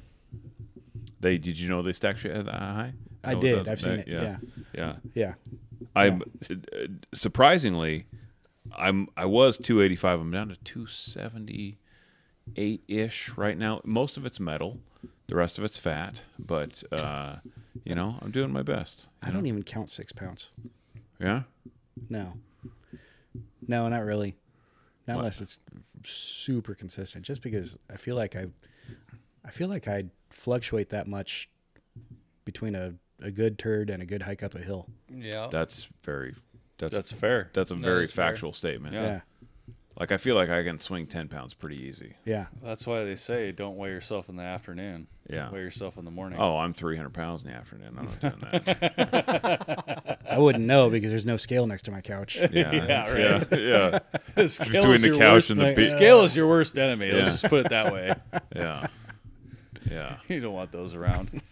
They did you know they stack shit that high? I did. I've seen it. Yeah. Yeah. Yeah. I'm uh, surprisingly, I'm I was 285. I'm down to 278 ish right now. Most of it's metal, the rest of it's fat. But uh, you know, I'm doing my best. I don't even count six pounds. Yeah. No. No, not really. Not unless it's super consistent. Just because I feel like I, I feel like I fluctuate that much between a, a good turd and a good hike up a hill. Yeah. That's very. That's That's fair. that's a No, very that's fair. factual statement. Yeah. Yeah. Like I feel like I can swing ten pounds pretty easy. Yeah. That's why they say don't weigh yourself in the afternoon. Yeah. Weigh yourself in the morning. Oh, I'm 300 pounds in the afternoon. I'm not doing that. I wouldn't know because there's no scale next to my couch. Yeah, Yeah, yeah, yeah, the scale Between is the your couch worst- and the like, pe- scale is your worst enemy. Yeah. Let's just put it that way. yeah, yeah. you don't want those around.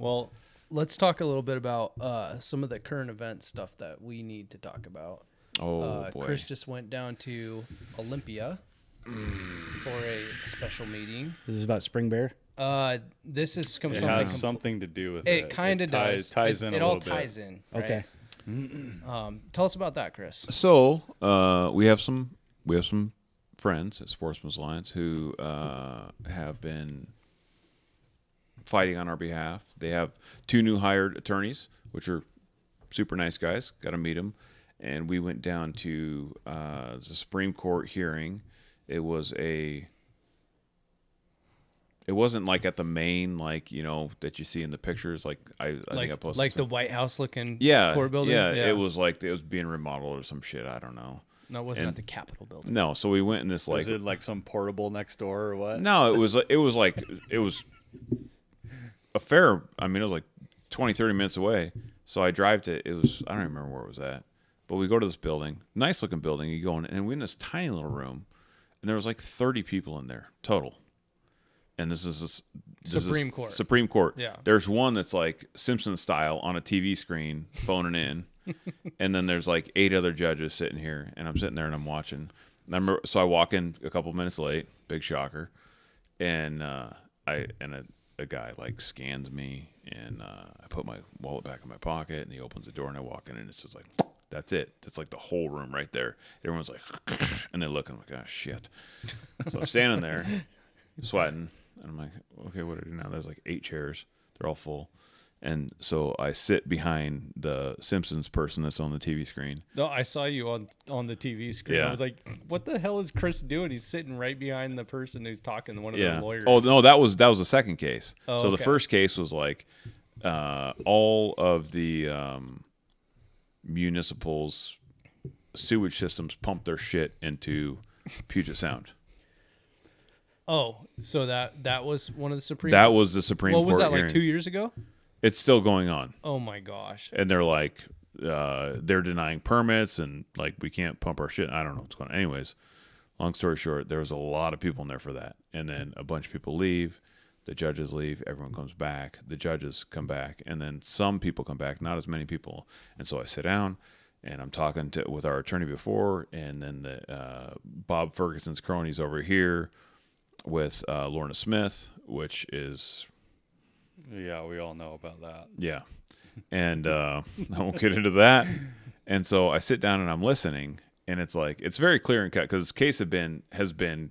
Well, let's talk a little bit about uh, some of the current event stuff that we need to talk about. Oh uh, boy. Kris just went down to Olympia for a special meeting. This is about Spring Bear. Uh, this is com- It something. has com- something to do with it. it kind of ties, does. Ties it, in it a all little ties bit. in. right? Okay. Um, tell us about that, Kris. So uh, we have some we have some friends at Sportsmen's Alliance who uh, have been fighting on our behalf. They have two new hired attorneys, which are super nice guys. Got to meet them, and we went down to uh, the Supreme Court hearing. It was a it wasn't like at the main like you know that you see in the pictures like I, I think I posted like some- the White House looking yeah court building. yeah it was like it was being remodeled or some shit I don't know No, it wasn't and- at the Capitol building. no, so we went in this like Was it like some portable next door or what? no, it was it was like it was a fair. I mean, it was like 20, 30 minutes away. So I drive to it was I don't even remember where it was at, but we go to this building, nice looking building. You go in and we're in this tiny little room, and there was like thirty people in there total. And this is this, this is Supreme Court. Supreme Court. Yeah. There's one that's like Simpson style on a TV screen, phoning in, and then there's like eight other judges sitting here, and I'm sitting there and I'm watching. And I remember, so I walk in a couple minutes late, big shocker, and uh, I and a, a guy like scans me, and uh, I put my wallet back in my pocket, and he opens the door, and I walk in, and it's just like that's it. That's like the whole room right there. Everyone's like, and they look, and I'm like, oh shit. So I'm standing there, sweating, and I'm like, okay, what do I do now? There's like eight chairs, they're all full. And so I sit behind the Simpsons person that's on the TV screen. No, I saw you on on the TV screen. Yeah. I was like, "What the hell is Kris doing? He's sitting right behind the person who's talking to one of yeah. the lawyers." Oh no, that was that was the second case. Oh, so the first case was like uh, all of the um, municipals' sewage systems pump their shit into Puget Sound. Oh, so that that was one of the Supreme. That was the Supreme what Court was that hearing. like two years ago? It's still going on, Oh my gosh! and they're like uh, they're denying permits and like we can't pump our shit. I don't know what's going on. Anyways, long story short, there was a lot of people in there for that, and then a bunch of people leave. The judges leave. Everyone comes back. The judges come back, and then some people come back. Not as many people. And so I sit down, and I'm talking to with our attorney before, and then the, uh, Bob Ferguson's cronies over here with uh, Lorna Smith, which is Yeah, we all know about that. yeah. And uh, I won't get into that. And so I sit down and I'm listening, and it's like it's very clear and cut because this case have been has been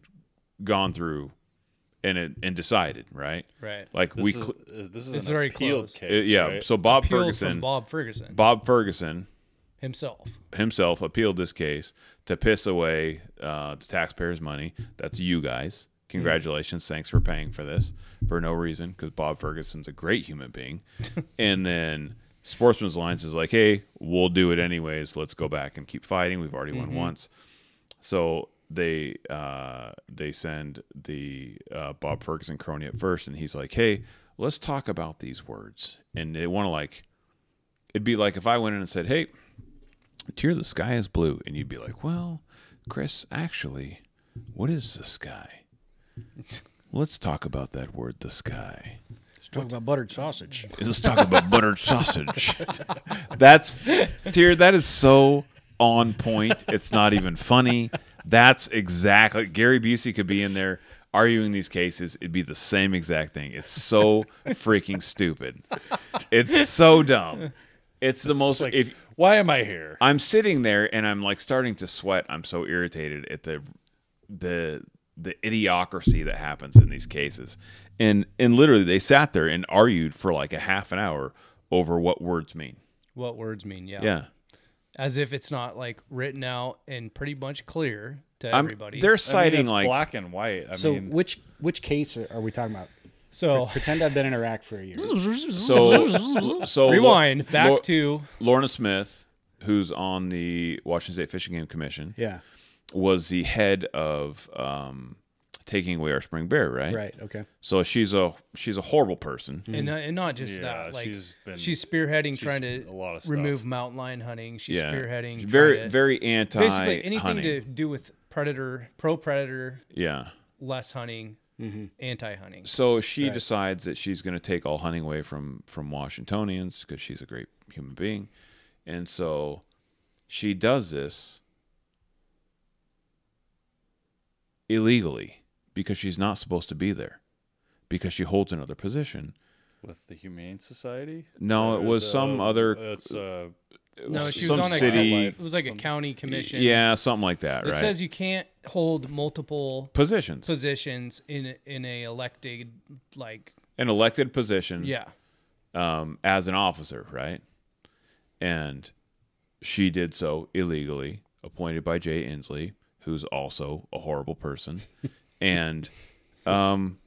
gone through and it and decided right. Right. Like This we, cl- is- this is It's an very appeal close. case. yeah. right? So Bob Appealed Ferguson, from Bob Ferguson Bob Ferguson himself. himself appealed this case to piss away uh, the taxpayers' money. That's you guys. Congratulations. Thanks for paying for this for no reason because Bob Ferguson's a great human being. and then Sportsmen's Alliance is like, hey, we'll do it anyways. Let's go back and keep fighting. We've already won once. So they uh, they send the uh, Bob Ferguson crony at first, and he's like, "Hey, let's talk about these words." And they want to like, it'd be like if I went in and said, "Hey, Tyr the sky is blue," and you'd be like, "Well, Kris, actually, what is the sky?" Let's talk about that word, the sky. Let's talk about buttered sausage. Let's talk about buttered sausage. That's Tyr. That is so on point. It's not even funny. That's exactly Gary Busey could be in there arguing these cases. It'd be the same exact thing. It's so freaking stupid. It's so dumb. It's the most like, if Why am I here? I'm sitting there and I'm like starting to sweat. I'm so irritated at the the the idiocracy that happens in these cases. And and literally they sat there and argued for like a half an hour over what words mean. What words mean? Yeah. Yeah. As if it's not like written out and pretty much clear to I'm, everybody. they're I mean, citing like black and white. I so mean, which which case are we talking about? so Pretend I've been in Iraq for a year. so so rewind back Lor- to Lorna Smith who's on the Washington State Fishing Game Commission, Yeah. Was the head of um, taking away our spring bear, right? Right. Okay. So she's a she's a horrible person. and not, and not just Yeah, that. Like she's she's, been- spearheading she's trying to a lot of stuff. remove mountain lion hunting. She's yeah, spearheading She's very trying to- very anti basically anything hunting. to do with predator, pro predator, yeah. less hunting, anti hunting. So she decides that she's going to take all hunting away from from Washingtonians because she's a great human being, and so she does this illegally because she's not supposed to be there because she holds another position. with the Humane Society. No, it was some other It's uh, No, she some was on a city. It was like a county commission. Yeah, something like that, It right? says you can't hold multiple positions, positions in in a elected like an elected position. yeah. um, as an officer, right? And she did so illegally, appointed by Jay Inslee, who's also a horrible person. and um,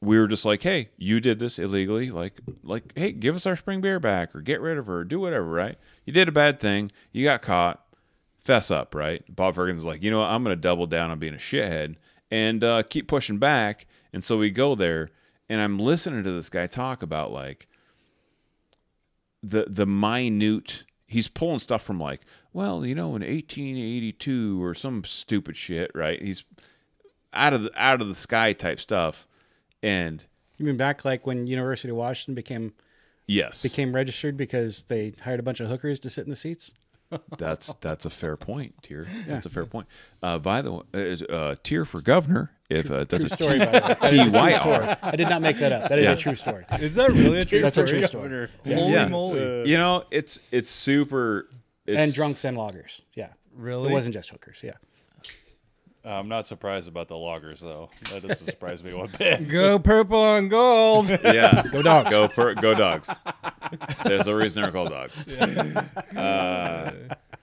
we were just like, "Hey, you did this illegally. Like, like, hey, give us our spring beer back, or get rid of her, or do whatever, right? You did a bad thing. You got caught. Fess up, right?" Bob Ferguson's like, "You know what? I'm going to double down on being a shithead and uh, keep pushing back." And so we go there, and I'm listening to this guy talk about like the the minute he's pulling stuff from like well you know in 1882 or some stupid shit right he's out of the out of the sky type stuff and You mean back like when University of Washington became yes became registered because they hired a bunch of hookers to sit in the seats? that's that's a fair point Tyr that's a fair point uh by the way uh, Tyr for governor if uh that's True a story. by the way. That is a true story. I did not make that up. That is Yeah. a true story. is that really a true That's a story? true story. Holy Yeah. moly! you know it's it's super it's, And drunks and loggers. Yeah. Really? It wasn't just hookers. Yeah. I'm not surprised about the loggers though. That doesn't surprise me one bit. Go purple and gold. yeah Go dogs. Go for go dogs. There's a reason they're called dogs. Uh,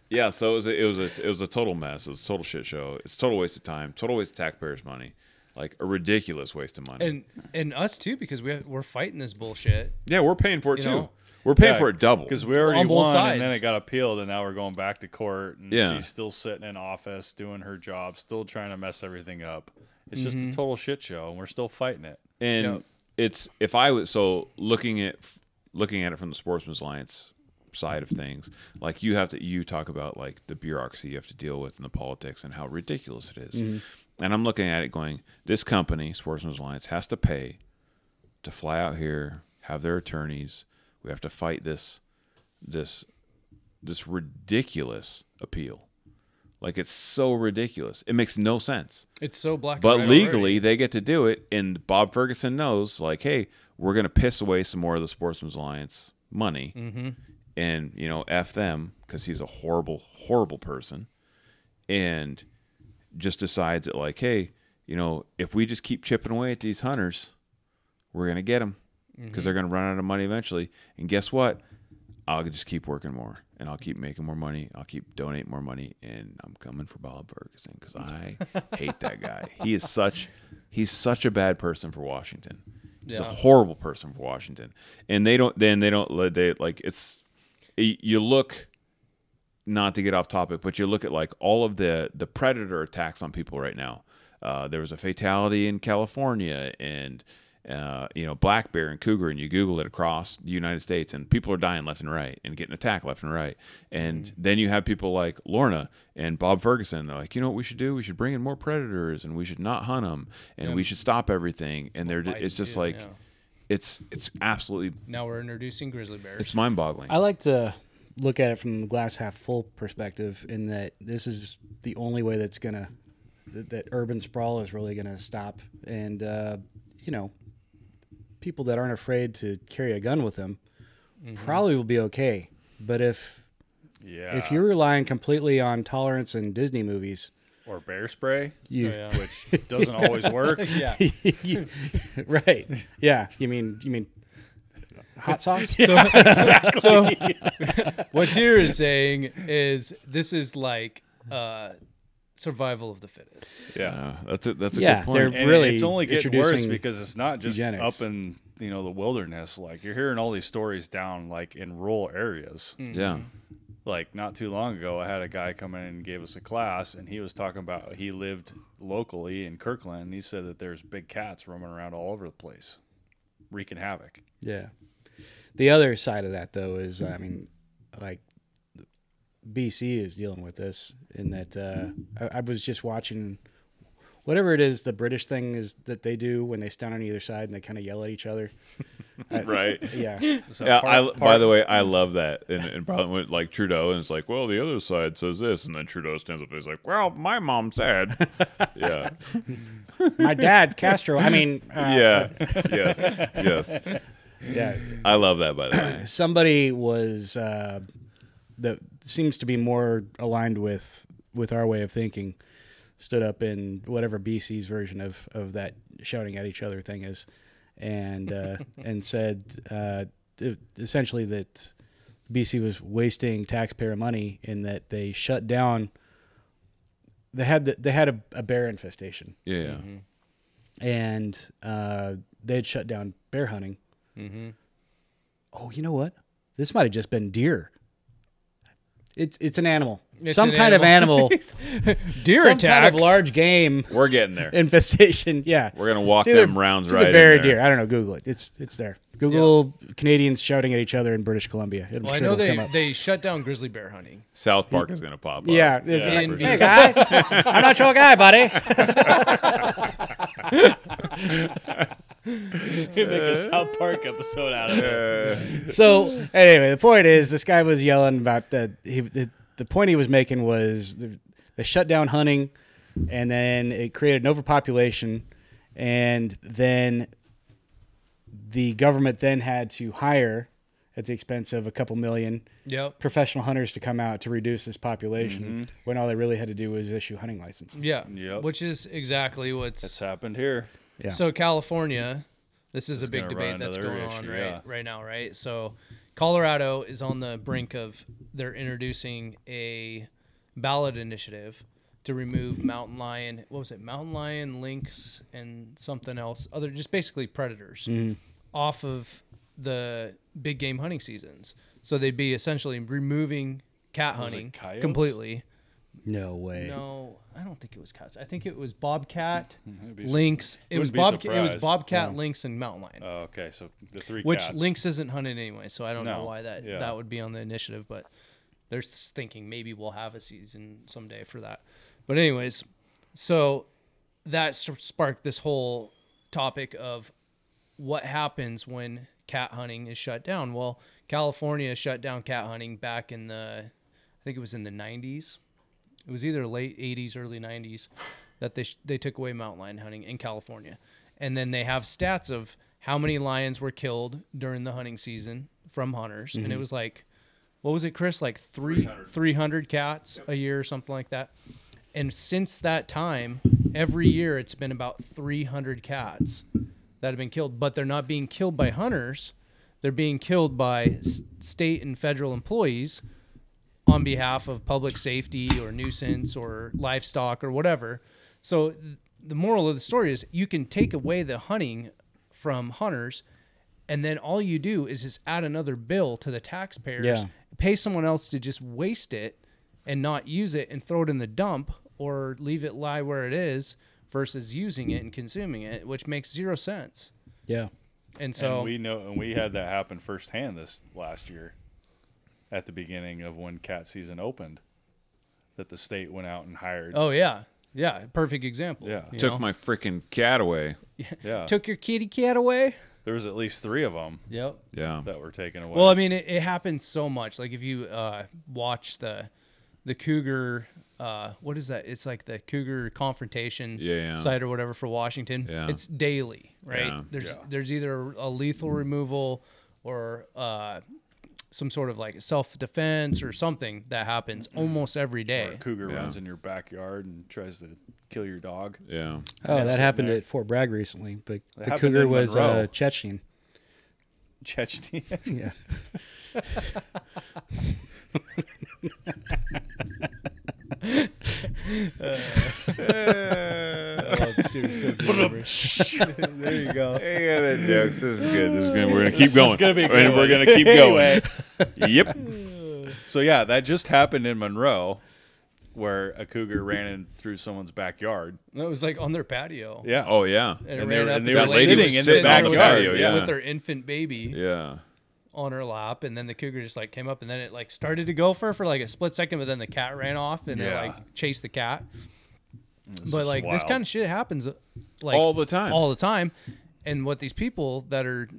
yeah, so it was a, it was a it was a total mess. It was a total shit show. It's a total waste of time. Total waste of taxpayers' money. Like a ridiculous waste of money. and and us too because we we're fighting this bullshit. yeah, we're paying for it You too. know? We're paying for it double. because we already On both won, and then it got appealed, and now we're going back to court. And Yeah. she's still sitting in office doing her job, still trying to mess everything up. It's just Mm-hmm. a total shit show, and we're still fighting it. and Yep. it's if I was so looking at looking at it from the Sportsmen's Alliance side of things, like you have to you talk about like the bureaucracy you have to deal with and the politics and how ridiculous it is. And I'm looking at it going, this company, Sportsmen's Alliance, has to pay to fly out here, have their attorneys. We have to fight this this this ridiculous appeal. Like it's so ridiculous. It makes no sense. It's so black. But legally, already. they get to do it, and Bob Ferguson knows, like, hey, we're going to piss away some more of the Sportsmen's Alliance money, Mm-hmm. and you know, f them because he's a horrible, horrible person, and just decides that, like, hey, you know, if we just keep chipping away at these hunters, we're going to get them because Mm-hmm. they're going to run out of money eventually. And guess what? I'll just keep working more, and I'll keep making more money. I'll keep donating more money, and I'm coming for Bob Ferguson because I hate that guy. He is such he's such a bad person for Washington. He's a horrible person for Washington, and they don't. Then they don't. let- They like it's. You look, not to get off topic, but you look at like all of the the predator attacks on people right now. Uh, there was a fatality in California, and uh, you know black bear and cougar, and you Google it across the United States, and people are dying left and right and getting attacked left and right. And then you have people like Lorna and Bob Ferguson. They're like, you know what we should do? We should bring in more predators, and we should not hunt them, and we should stop everything. And they're it's just too, like yeah. it's it's absolutely now we're introducing grizzly bears. it's mind boggling. I like to look at it from the glass half full perspective in that this is the only way that's gonna that, that urban sprawl is really gonna stop and uh, you know people that aren't afraid to carry a gun with them probably will be okay but if Yeah. if you're relying completely on tolerance in Disney movies or bear spray, you Oh, yeah. which doesn't always work. yeah. you- right yeah you mean you mean hot sauce So what Tyr is saying is this is like uh, survival of the fittest. Yeah. Uh, that's a that's a Yeah, good point. they're- And really it's only getting worse because it's not just eugenics. up in you know the wilderness. Like you're hearing all these stories down like in rural areas. yeah, like not too long ago, I had a guy come in and gave us a class, and he was talking about he lived locally in Kirkland. And he said that there's big cats roaming around all over the place, wreaking havoc. Yeah. The other side of that, though, is I mean, like BC is dealing with this in that uh, I, I was just watching whatever it is the British thing is that they do when they stand on either side and they kind of yell at each other. I- Right. Yeah. So yeah, I, by the way, I love that. And, and probably went like Trudeau, and it's like, well, the other side says this, and then Trudeau stands up and he's like, well, my mom said, yeah, My dad, Castro. I mean, uh, yeah, yes, yes. yeah. I love that. By the way, somebody was uh, that seems to be more aligned with with our way of thinking stood up in whatever BC's version of of that shouting at each other thing is, and uh, and said uh, essentially that BC was wasting taxpayer money in that they shut down. They had the, they had a, a bear infestation, yeah, yeah. and uh, they had shut down bear hunting. Oh, you know what? This might have just been deer. It's it's an animal, It's some an kind of animal, Deer some attacks. kind of large game we're getting there. infestation. Yeah, We're gonna walk either- them rounds it's either right. bear or in there. deer. I don't know. Google it. It's it's there. Google Canadians shouting at each other in British Columbia. I'm Well, I know they they shut down grizzly bear hunting. South Park is gonna pop up. yeah, it's Yeah, like, for hey guy, I'm not your guy, buddy. Make a South Park episode out of it. so anyway, the point is, this guy was yelling about that. He, the, the point he was making was the, they shut down hunting, and then it created an overpopulation, and then the government then had to hire, at the expense of a couple million, Yep. professional hunters to come out to reduce this population. Mm-hmm. When all they really had to do was issue hunting licenses. Yeah. Yep. Which is exactly what's That's happened here. Yeah. So California, this is a big debate that's another going on right yeah. right now, right? So Colorado is on the brink of they're introducing a ballot initiative to remove mountain lion. What was it? Mountain lion, lynx, and something else. Other just basically predators mm-hmm. off of the big game hunting seasons. So they'd be essentially removing cat hunting coyotes? completely. No way. No, I don't think it was cats. I think it was bobcat, I'd lynx. It was wouldn't bobcat. It was surprised. bobcat, lynx, and mountain lion. Oh, okay, so the three which cats. lynx isn't hunted anyway, so I don't know why that yeah. that would be on the initiative. But they're thinking maybe we'll have a season someday for that. But anyways, so that sparked this whole topic of what happens when cat hunting is shut down. Well, California shut down cat hunting back in the, I think it was in the 90s. It was either late 80s, early 90s that they sh- they took away mountain lion hunting in California, and then they have stats of how many lions were killed during the hunting season from hunters, and it mm-hmm. was like, what was it, Kris? Like three 300 cats a year or something like that. And since that time, every year it's been about 300 cats that have been killed, but they're not being killed by hunters. They're being killed by s- state and federal employees on behalf of public safety or nuisance or livestock or whatever. So th- the moral of the story is you can take away the hunting from hunters and then all you do is just add another bill to the taxpayers, Yeah. pay someone else to just waste it and not use it and throw it in the dump or leave it lie where it is versus using it and consuming it, which makes zero sense. Yeah. And so and we know, and we had that happen firsthand this last year, at the beginning of when cat season opened, that the state went out and hired. Oh yeah. Yeah, perfect example. Yeah. you Took know? my freaking cat away. yeah, took your kitty cat away. there was at least three of them Yep. Yeah. that were taken away. Well, I mean, it, it happens so much. Like if you uh, watch the the cougar, uh, what is that? It's like the cougar confrontation Yeah, yeah. site or whatever for Washington. Yeah. It's daily, right? Yeah. There's Yeah. there's either a lethal removal or uh, some sort of like self defense or something that happens almost every or a day. cougar Yeah. runs in your backyard and tries to kill your dog. Yeah. Oh, that happened there. at Fort Bragg recently, but That the happened cougar in was uh, Monroe. Chechen. Chechnya. Yeah. Oh, there you go. Yeah, that jokes. This is good. This is good. We're gonna keep going. gonna be and we're gonna keep going. yep. So yeah, that just happened in Monroe, where a cougar ran in through someone's backyard. And it was like on their patio. Yeah. Oh yeah. And, it And they were- up and they were lady sitting in the sitting there with backyard, yeah. with their infant baby Yeah. On her lap, and then the cougar just like came up, and then it like started to go for her for like a split second, but then the cat ran off, and Yeah. they like chased the cat. It's But like this kind of shit happens uh, like All the time. all the time, and what these people that are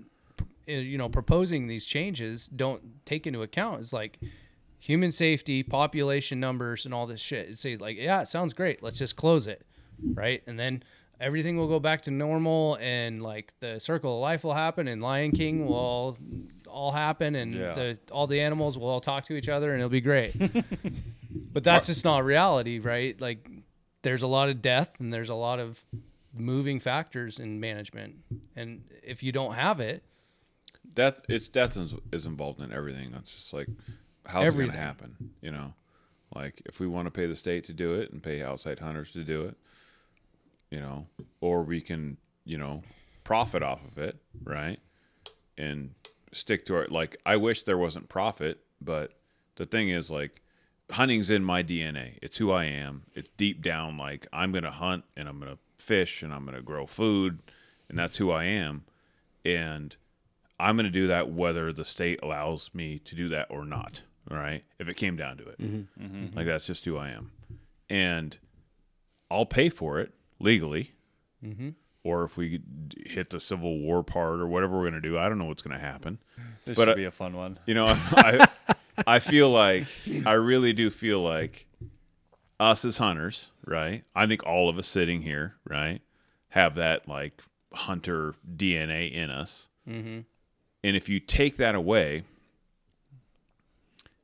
uh, you know proposing these changes don't take into account is like human safety, population numbers, and all this shit. It's say like, yeah, it sounds great. Let's just close it, right? And then everything will go back to normal, and like the circle of life will happen, and Lion King will all, all happen, and Yeah. the all the animals will all talk to each other, and it'll be great. but that's just not reality, right? Like, there's a lot of death, and there's a lot of moving factors in management, and if you don't have it, death it's death is, is involved in everything it's just like how's it going to happen you know like if we want to pay the state to do it and pay outside hunters to do it you know or we can you know profit off of it right and stick to it like i wish there wasn't profit but the thing is like hunting's in my dna it's who i am it's deep down like i'm gonna hunt and i'm gonna fish and i'm gonna grow food and that's who i am and I'm going to do that whether the state allows me to do that or not. All right. If it came down to it, mm-hmm. Mm-hmm. like that's just who I am. And I'll pay for it legally. Mm-hmm. Or if we hit the Civil War part or whatever we're going to do, I don't know what's going to happen. This but should I- be a fun one. You know, I, I feel like, I really do feel like us as hunters, right? I think all of us sitting here, right, have that like hunter DNA in us. Mm-hmm. And if you take that away,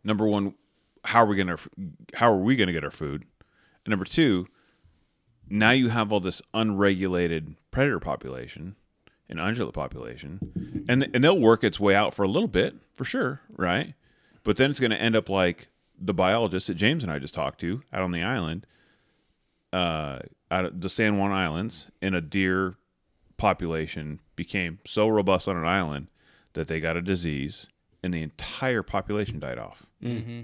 number one, how are we gonna how are we gonna get our food? And number two, now you have all this unregulated predator population and ungulate population, and and they'll work its way out for a little bit for sure, right? But then it's going to end up like the biologist that James and I just talked to out on the island, uh, out of the San Juan Islands, and a deer population became so robust on an island that they got a disease and the entire population died off. Mm-hmm.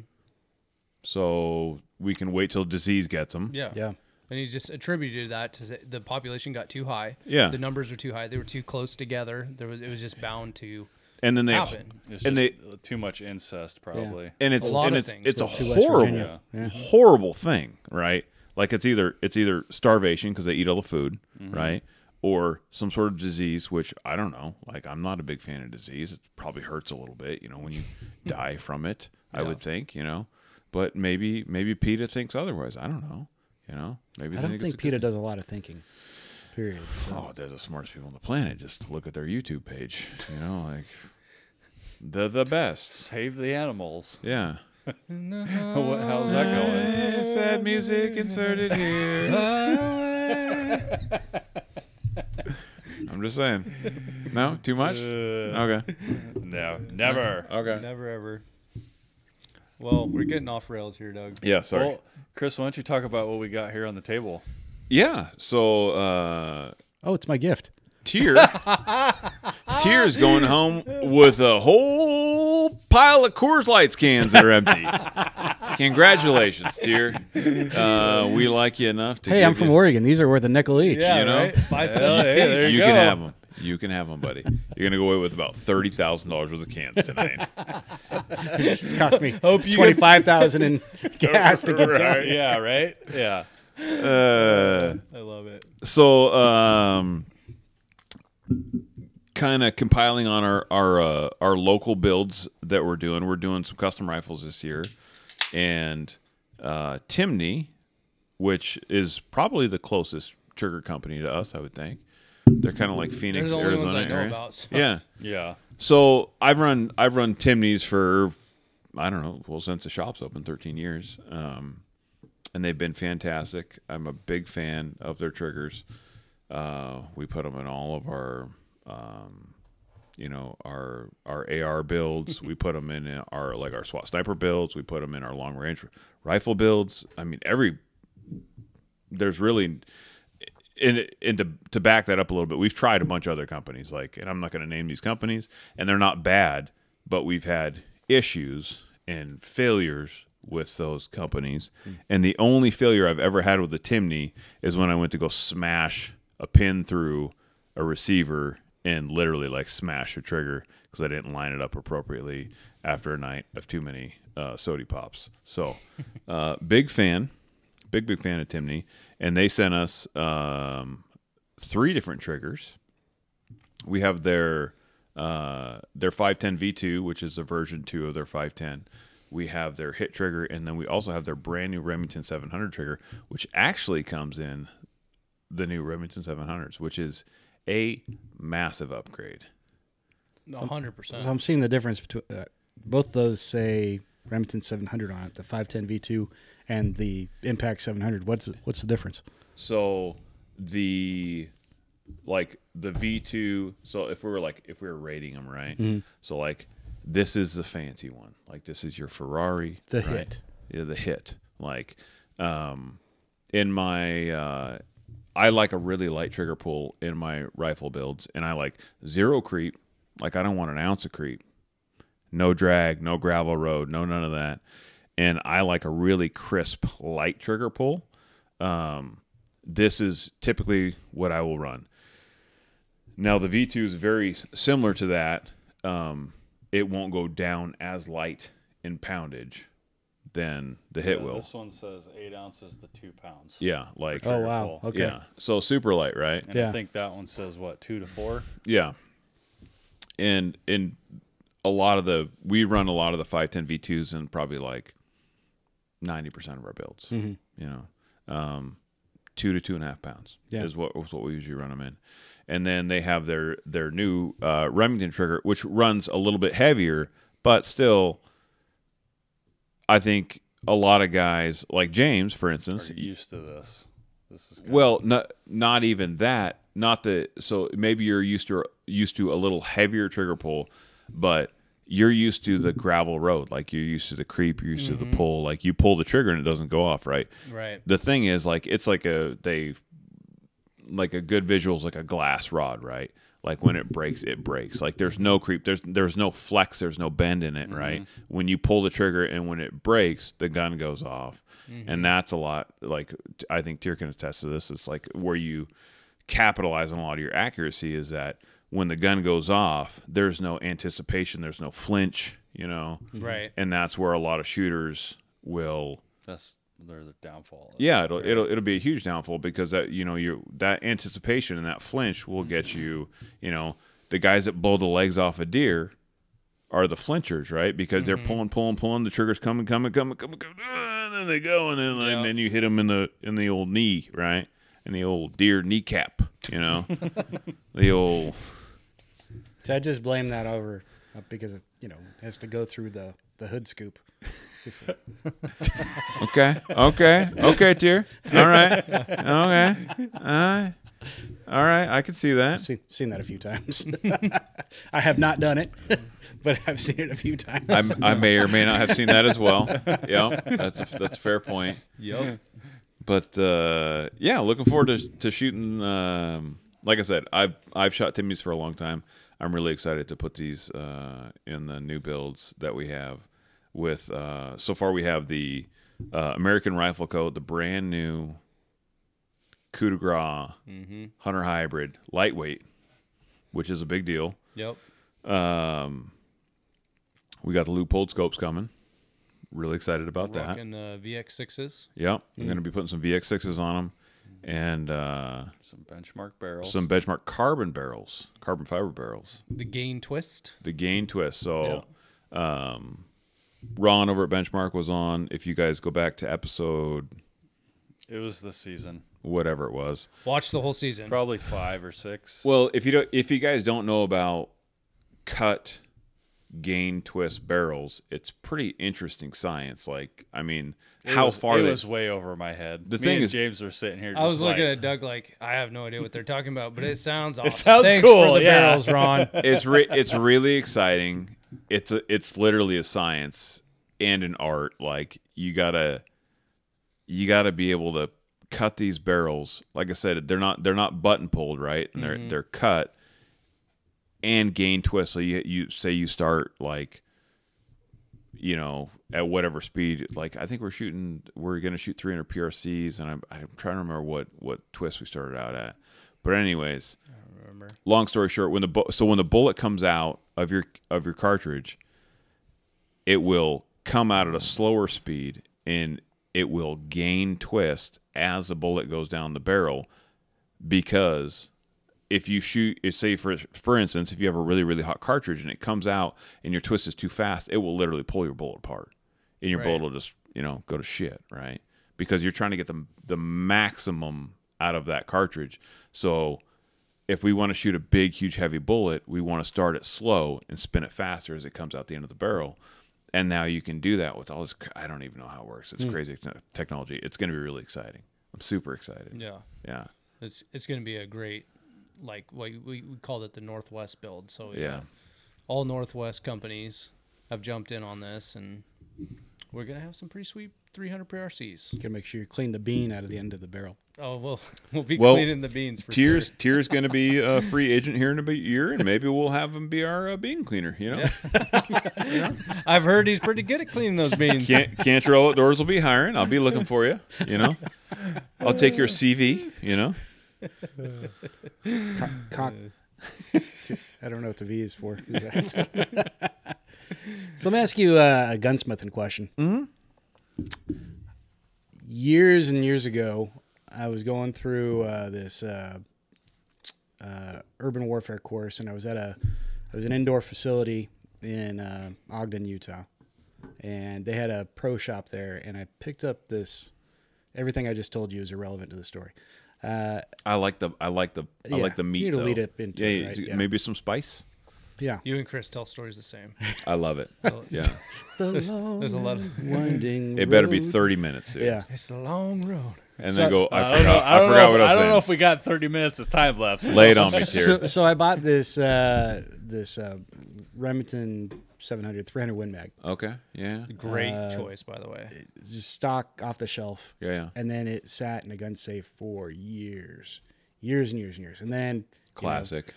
So we can wait till disease gets them. yeah, Yeah. And he just attributed that to the- the population got too high. Yeah. the numbers were too high. They were too close together. There was it was just bound to And then they happen. It's and just they too much incest, probably. and it's A lot and of it's it's a horrible Yeah. horrible thing, right? Like it's either it's either starvation because they eat all the food, mm-hmm. right? Or some sort of disease, which I don't know. Like I'm not a big fan of disease. It probably hurts a little bit, you know, when you die from it. I would think, you know, but maybe maybe PETA thinks otherwise. I don't know. You know, maybe I don't it's think a good PETA does a lot of thinking. Period. So. Oh, they're the smartest people on the planet. Just look at their YouTube page. You know, like they're the best. Save the animals. Yeah. What- How's that going? Sad music inserted here. I'm just saying. No, too much. Uh, okay. No, never. Okay. Never ever. Well, we're getting off rails here, Doug. Yeah. Sorry. Well, Kris, why don't you talk about what we got here on the table? yeah. So, uh, Oh, it's my gift. Tyr. Tyr's going home with a whole pile of Coors Lights cans that are empty. Congratulations, Tyr. Uh, we like you enough to. Hey, I'm from you, Oregon. These are worth a nickel each. You know, Five Hell cents a yeah, piece. there you you can have them. You can have them, buddy. You're gonna go away with about thirty thousand dollars worth of cans tonight. It's cost me Hope you twenty five thousand in gas to get down. Right, yeah, right? Yeah. Uh, I love it. so, um, kind of compiling on our our uh, our local builds that we're doing. We're doing some custom rifles this year, and uh, Timney, which is probably the closest trigger company to us, I would think. They're kind of like Phoenix, They're the only Arizona ones I know area. about, so- Yeah. Yeah. So I've run I've run Timneys for I don't know well since the shop's open 13 years, um, and they've been fantastic. I'm a big fan of their triggers. Uh, we put them in all of our, um, you know, our our AR builds. we put them in our like our SWAT sniper builds. We put them in our long range rifle builds. I mean every there's really and, and to, to back that up a little bit, we've tried a bunch of other companies, like, and I'm not going to name these companies, and they're not bad, but we've had issues, and failures with those companies. And the only failure I've ever had with the Timney is when I went to go smash a pin through a receiver and literally like smash a trigger because I didn't line it up appropriately after a night of too many uh, sody pops. So, uh, big fan, big big fan of Timney, and they sent us um, three different triggers. We have their uh, their 510 V2, which is a version two of their 510. We have their hit trigger, and then we also have their brand new Remington 700 trigger, which actually comes in the new Remington 700s, which is a massive upgrade. hundred So percent. I'm seeing the difference between uh, both those say Remington 700 on it, the 510 V2 and the Impact 700. What's what's the difference? So the like the V2. So if we were like if we were rating them right, so like this is the fancy one. Like this is your Ferrari. The right? hit. Yeah, the hit. Like um, in my uh, I like a really light trigger pull in my rifle builds, and I like zero creep. Like I don't want an ounce of creep. No drag, no gravel road, no none of that. And I like a really crisp light trigger pull. Um, this is typically what I will run. Now the V2 is very similar to that. Um, it won't go down as light in poundage than the hit Yeah, will. This one says eight ounces to two pounds. Yeah, like Oh wow. pull. Okay. yeah. So super light, right? And Yeah. I think that one says what two to four. Yeah. And in a lot of the we run a lot of the 510 V2s in probably like 90% of our builds. Mm-hmm. You know, um, two to two and a half pounds Yeah. is what is what we usually run them in. And then they have their their new uh, Remington trigger, which runs a little bit heavier, but still, I think a lot of guys like James, for instance, you used to this? This is good. well, not not even that. Not the so maybe you're used to used to a little heavier trigger pull, but you're used to the gravel road. Like you're used to the creep, you're used to the mm-hmm. pull. Like you pull the trigger and it doesn't go off, right? Right. The thing is, like it's like a they like a good visual is like a glass rod, right? Like when it breaks, it breaks. Like there's no creep, there's there's no flex, there's no bend in it, right? Mm-hmm. When you pull the trigger and when it breaks, the gun goes off, mm-hmm. and that's a lot. Like I think Tyr can attest to this. It's like where you capitalize on a lot of your accuracy is that when the gun goes off, there's no anticipation, there's no flinch, you know, mm-hmm. Right. and that's where a lot of shooters will that's their the downfall. yeah, it'll it'll it'll be a huge downfall because that you know you that anticipation and that flinch will get mm-hmm. you you know the guys that blow the legs off a deer are the flinchers right? Because they're mm-hmm. pulling pulling pulling the triggers coming coming coming coming, coming and then they go and then Yeah. and then you hit them in the in the old knee right? In the old deer kneecap you know? The old So I just blame that over uh, because it, you know has to go through the the hood scoop. okay okay okay dear all right okay all right all right I can see that Seen, seen that a few times. I have not done it, but I've seen it a few times. I'm, I may or may not have seen that as well. Yeah, that's a, that's a fair point. Yep. But uh, yeah, looking forward to to shooting. Um, like I said, I've I've shot Timney's for a long time. I'm really excited to put these uh, in the new builds that we have. With uh, so far, we have the uh, American Rifle Co. the brand new coup de grace hunter hybrid lightweight, which is a big deal. Yep. Um, we got the Leupold scopes coming. Really excited about that. Rocking the VX6s. Yep, I'm going to be putting some VX6s on them and uh, Some benchmark barrels. some benchmark carbon barrels, carbon fiber barrels, The gain twist. the gain twist. So, um, Ron over at Benchmark was on. If you guys go back to episode it was the season, whatever it was, Watch the whole season. probably five or six. well, if you don't, if you guys don't know about cut gain twist barrels, it's pretty interesting science. Like, I mean, It how was- far it they, was way over my head. The Me thing and is- James were sitting here. I was just looking at Doug like I have no idea what they're talking about, but it sounds awesome. sounds Thanks cool, for the yeah. barrels, Ron. it's re- it's really exciting. It's a, it's literally a science and an art. Like you gotta you gotta be able to cut these barrels. Like I said, they're not they're not button pulled right, and they're mm-hmm. they're cut and gain twist. So you you say you start like you know, at whatever speed. Like I think we're shooting, we're going to shoot 300 PRCs, and I'm, I'm trying to remember what what twist we started out at. But anyways, remember. long story short, when the bu- so when the bullet comes out of your of your cartridge, it will come out at a slower speed and it will gain twist as the bullet goes down the barrel because if you shoot say for for instance if you have a really really hot cartridge and it comes out and your twist is too fast it will literally pull your bullet apart. And your Right. bullet will just you know go to shit right? Because you're trying to get the the maximum out of that cartridge. So if we want to shoot a big huge heavy bullet we want to start it slow and spin it faster as it comes out the end of the barrel. And now you can do that with all this i don't even know how it works. It's hmm. crazy technology. It's going to be really exciting. I'm super excited. Yeah. yeah. It's it's going to be a great, like we, we we called it the Northwest build. So yeah all Northwest companies have jumped in on this, and we're gonna have some pretty sweet 300 PRCs. You Gotta make sure you clean the bean out of the end of the barrel. Oh, we'll we'll be Well, cleaning the beans for Tyr's sure. Tyr's going to be a free agent here in a year, and maybe we'll have him be our uh, bean cleaner. You know, I've heard he's pretty good at cleaning those beans. Can- Cantrell Outdoors will be hiring. I'll be looking for you. You know, I'll take your CV. You know, Cock. I don't know what the V is for. so let me ask you uh, a gunsmithing question. Mm-hmm. Years and years ago, I was going through uh, this uh, uh, urban warfare course, and I was at a I was an indoor facility in uh, Ogden, Utah, and they had a pro shop there, and I picked up this. Everything I just told you is irrelevant to the story. Uh, I like the I like the I Yeah, like the meat. you need to lead up into yeah, it, right? Yeah. maybe some spice. yeah, You and Kris tell stories the same. I love it. Well, it's- Yeah, There's, there's a lot of. winding. it better be thirty minutes. Dude. Yeah. It's a long road. And So- then go. I I don't forgot. know. I, I, don't forgot know what if, I I don't know if we got 30 minutes of time left. Lay it on me, Tyr's. so, so I bought this uh, this uh, Remington 700 300 Win Mag, Okay. Yeah. Great Uh, choice, by the way. Just stock off the shelf, Yeah. Yeah. and then it sat in a gun safe for years, years and years and years, and then you know, Classic.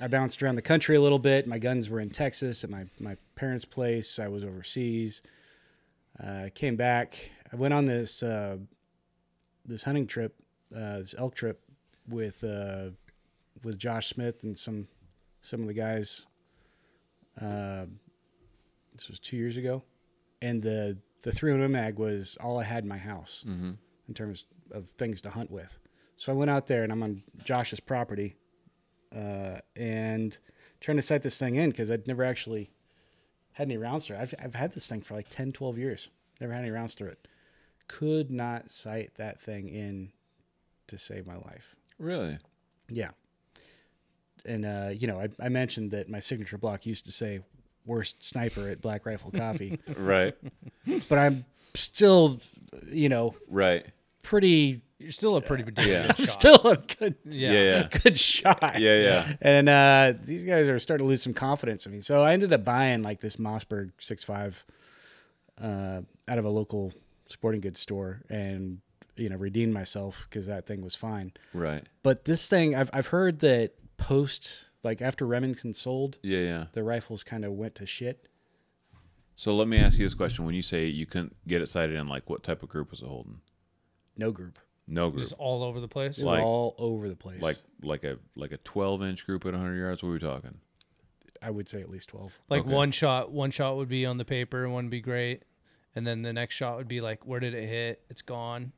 I bounced around the country a little bit. My guns were in Texas at my my parents' place. I was overseas. Uh, I came back. I went on this uh, this hunting trip, uh, this elk trip with uh, with Josh Smith and some some of the guys. Uh, this was two years ago, and the the three hundred mag was all I had in my house in terms of things to hunt with. So I went out there, and I'm on Josh's property uh, and trying to set this thing in because I'd never actually had any rounds through it. I've, I've had this thing for like 10, 12 years. Never had any rounds through it. Could not sight that thing in to save my life. Really. Yeah. And, uh, you know, I, I mentioned that my signature block used to say worst sniper at Black Rifle Coffee, Right. but I'm still, you know, Right. pretty, You're still a pretty ridiculous Yeah. shot. still a good, Yeah. Yeah. good shot. Yeah. Yeah. And uh, these guys are starting to lose some confidence in me. So I ended up buying like this Mossberg 6.5 uh, out of a local sporting goods store and, you know, redeemed myself because that thing was fine. Right. But this thing, I've, I've heard that post, like after Remington sold, Yeah. Yeah. the rifles kind of went to shit. So let me ask you this question: When you say you couldn't get it sighted in, like what type of group was it holding? No group. No group. Just all over the place. Like- all over the place. like like a like a twelve inch group at hundred yards. What are we talking? I would say at least 12. Like Okay. one shot, one shot would be on the paper, one would be great, and then the next shot would be like, where did it hit? It's gone.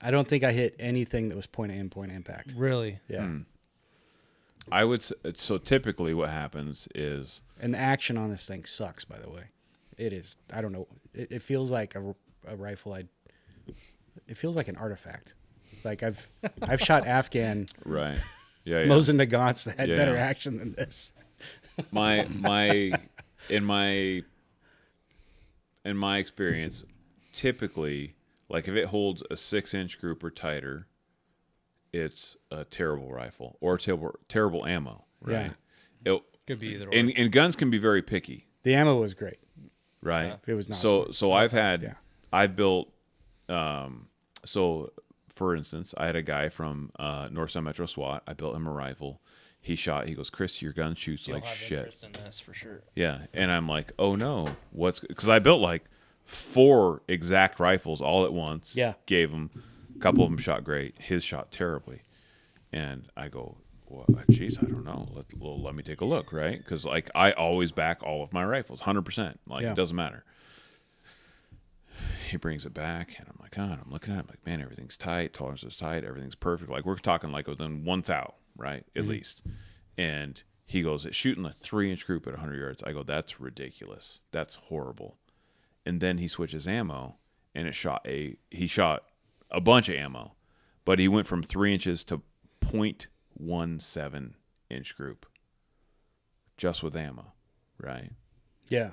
I don't think I hit anything that was point in, point impact. Really? Yeah. Hmm. I would. s- So typically, what happens is And the action on this thing sucks, by the way. It is. I don't know. It, it feels like a, a rifle. I. It feels like an artifact. Like I've I've shot Afghan right. Yeah. yeah. Mosin Nagants that had Yeah. better action than this. my my in my in my experience, typically, like if it holds a six inch group or tighter, it's a terrible rifle or terrible terrible ammo. Right. It- Could be either. And, and guns can be very picky. The ammo was great. right? It was not so. smart. So I've had, Yeah. I built. Um, so for instance, I had a guy from uh, North Side Metro SWAT. I built him a rifle. He shot. He goes, Kris, your gun shoots You'll like have shit. interest in this for sure. Yeah, and I'm like, oh no, what's because I built like four exact rifles all at once. Yeah. gave him a couple of them shot great. His shot terribly, and I go, well, geez, I don't know. Let well, let me take a look, right? Because like I always back all of my rifles, hundred percent. Like Yeah. it doesn't matter. He brings it back, and I'm like, God, I'm looking at it, I'm like, man, everything's tight, tolerance is tight, everything's perfect. Like we're talking like within one thou, right, at mm-hmm. least. And he goes, it's shooting a three inch group at 100 yards. I go, that's ridiculous. That's horrible. And then he switches ammo, and it shot a he shot a bunch of ammo, but he went from three inches to 0.17 inch group, just with ammo, right? Yeah.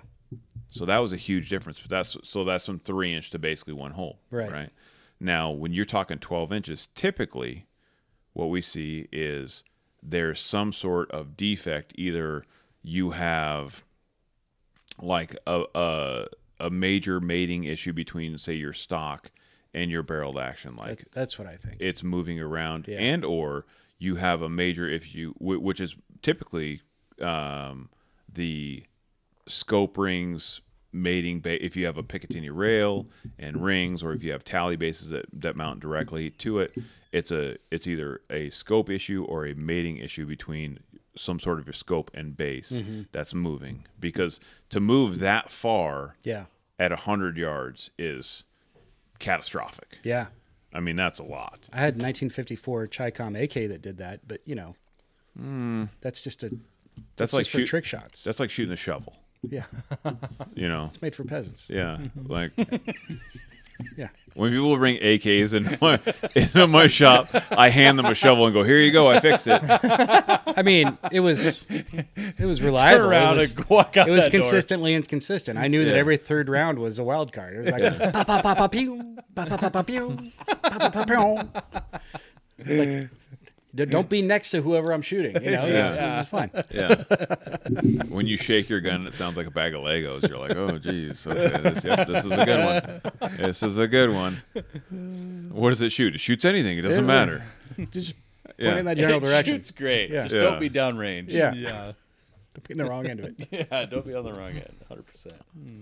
So that was a huge difference. But that's so that's from three inch to basically one hole. Right. Right. Now, when you're talking 12 inches, typically what we see is there's some sort of defect. Either you have like a a, a major mating issue between, say, your stock and your barreled action, like That, that's what I think. it's moving around Yeah. and or you have a major if you which is typically um, the scope rings mating ba- if you have a Picatinny rail and rings or if you have Talley bases that, that mount directly to it it's a it's either a scope issue or a mating issue between some sort of your scope and base Mm-hmm. that's moving because to move that far yeah. at 100 yards is catastrophic Yeah. i mean that's a lot I had 1954 Chicom AK that did that, but you know, that's just a That's that's, like shoot- trick shots. That's like shooting a shovel. yeah, You know. it's made for peasants. Yeah. Like Yeah, when people bring AKs in my into my shop, I hand them a shovel and go, "Here you go. I fixed it." I mean, it was it was reliable. around it was, and walk out it was that door. consistently inconsistent. I knew that every third round was a wild card. It was like pa pa pa pa pew, pa pa pa pa pew, pa pa pa pew. It's like, d- don't be next to whoever I'm shooting. You know, it, was, it was fun. Yeah. When you shake your gun, it sounds like a bag of Legos. You're like, "Oh, geez, okay, this, yep, this is a good one. This is a good one." What does it shoot? It shoots anything. It doesn't matter. Just point Yeah. in that general It direction. shoots great. Yeah. Just Yeah. don't be downrange. Yeah. Yeah. Don't be in the wrong end of it. Yeah. Don't be on the wrong end. 100%.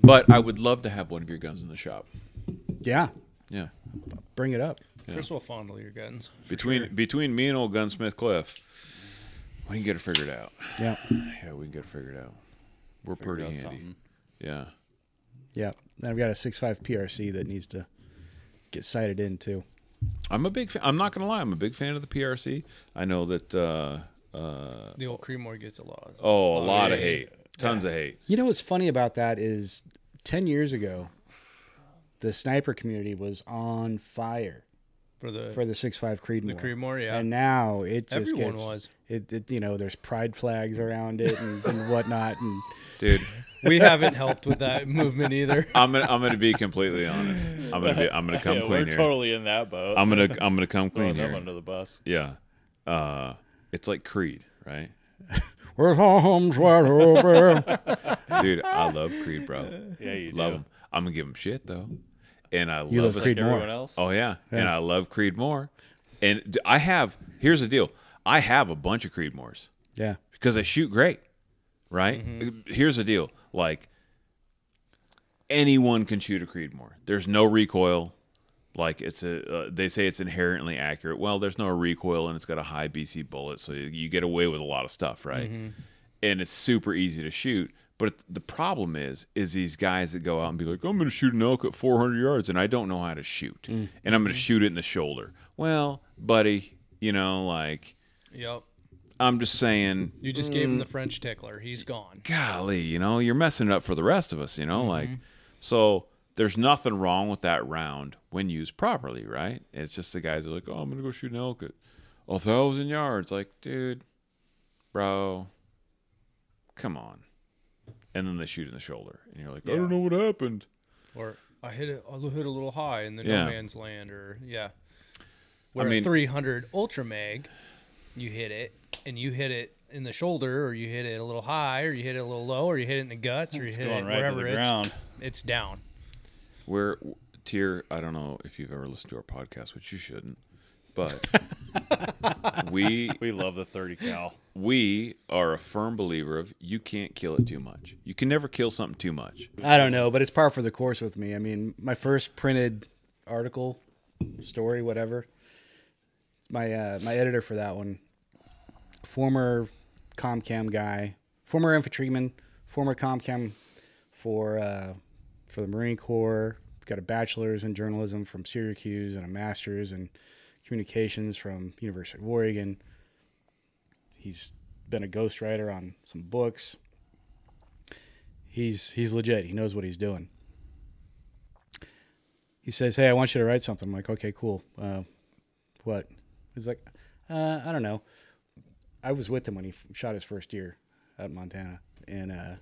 But I would love to have one of your guns in the shop. Yeah, Yeah. bring it up. Kris will fondle your guns. Between between me and old gunsmith Cliff, we can get it figured out. Yeah, Yeah, we can get it figured out. We're Figure pretty out handy. something. Yeah. yeah. Then I've got a 6.5 PRC that needs to get sighted in too. I'm a big fan. I'm not going to lie. I'm a big fan of the PRC. I know that, uh, uh, The old Creedmoor gets a lot. Of, oh, a lot of hate. Tons of hate. You know what's funny about that is 10 years ago, the sniper community was on fire for the for the 6.5 Creedmoor. the Creedmoor. Yeah, And now it just Everyone gets, was. It, it, you know, there's pride flags around it and, and whatnot. And Dude, we haven't helped with that movement either. I'm going to I'm going to be completely honest. I'm going to be I'm going to come yeah, clean we're here. totally in that boat. I'm going to I'm going to come clean them here. under the bus. Yeah. Uh, it's like Creed, right? we're arms wide open. Dude, I love Creed, bro. Yeah, you love do. him. I'm going to give him shit though. And I You love love it. Creed Like more. everyone else. Oh yeah. and I love Creed more. And I have. Here's the deal. I have a bunch of Creedmoors Yeah. because they shoot great, right? Here's the deal. Like anyone can shoot a Creedmoor. There's no recoil. Like it's a. Uh, they say it's inherently accurate. Well, there's no recoil and it's got a high BC bullet, so you, you get away with a lot of stuff, right? And it's super easy to shoot. But the problem is, is these guys that go out and be like, I'm going to shoot an elk at 400 yards, and I don't know how to shoot, mm. and I'm going to mm-hmm. shoot it in the shoulder. Well, buddy, you know, like Yep. I'm just saying, You just gave him the mm, French tickler. He's gone. golly, you know, you're messing it up for the rest of us, you know, like mm-hmm. so. There's nothing wrong with that round when used properly, right? It's just the guys are like, oh, I'm gonna go shoot an elk at a thousand yards. Like, dude, bro, come on. And then they shoot in the shoulder, and you're like, I don't know what happened. Or I hit it. I hit a little high in the Yeah. no man's land. Or yeah. Where mean- a 300 ultra mag, you hit it and you hit it in the shoulder, or you hit it a little high, or you hit it a little low, or you hit it in the guts, or you It's hit going it right to wherever the it's, ground. it's down. Where Tyr, I don't know if you've ever listened to our podcast, which you shouldn't, but we We love the 30 cal. We are a firm believer of you can't kill it too much. You can never kill something too much. I don't know, but it's par for the course with me. I mean, my first printed article, story, whatever. My uh, my editor for that one, former Comcam guy, former infantryman, former Comcam for uh, for the Marine Corps. Got a bachelor's in journalism from Syracuse and a master's in communications from University of Oregon. He's been a ghostwriter on some books he's he's legit. He knows what he's doing. He says, "Hey, I want you to write something." I'm like, "Okay, cool. Uh, what?" He's like, uh, "I don't know." I was with him when he f- shot his first out in Montana, and uh,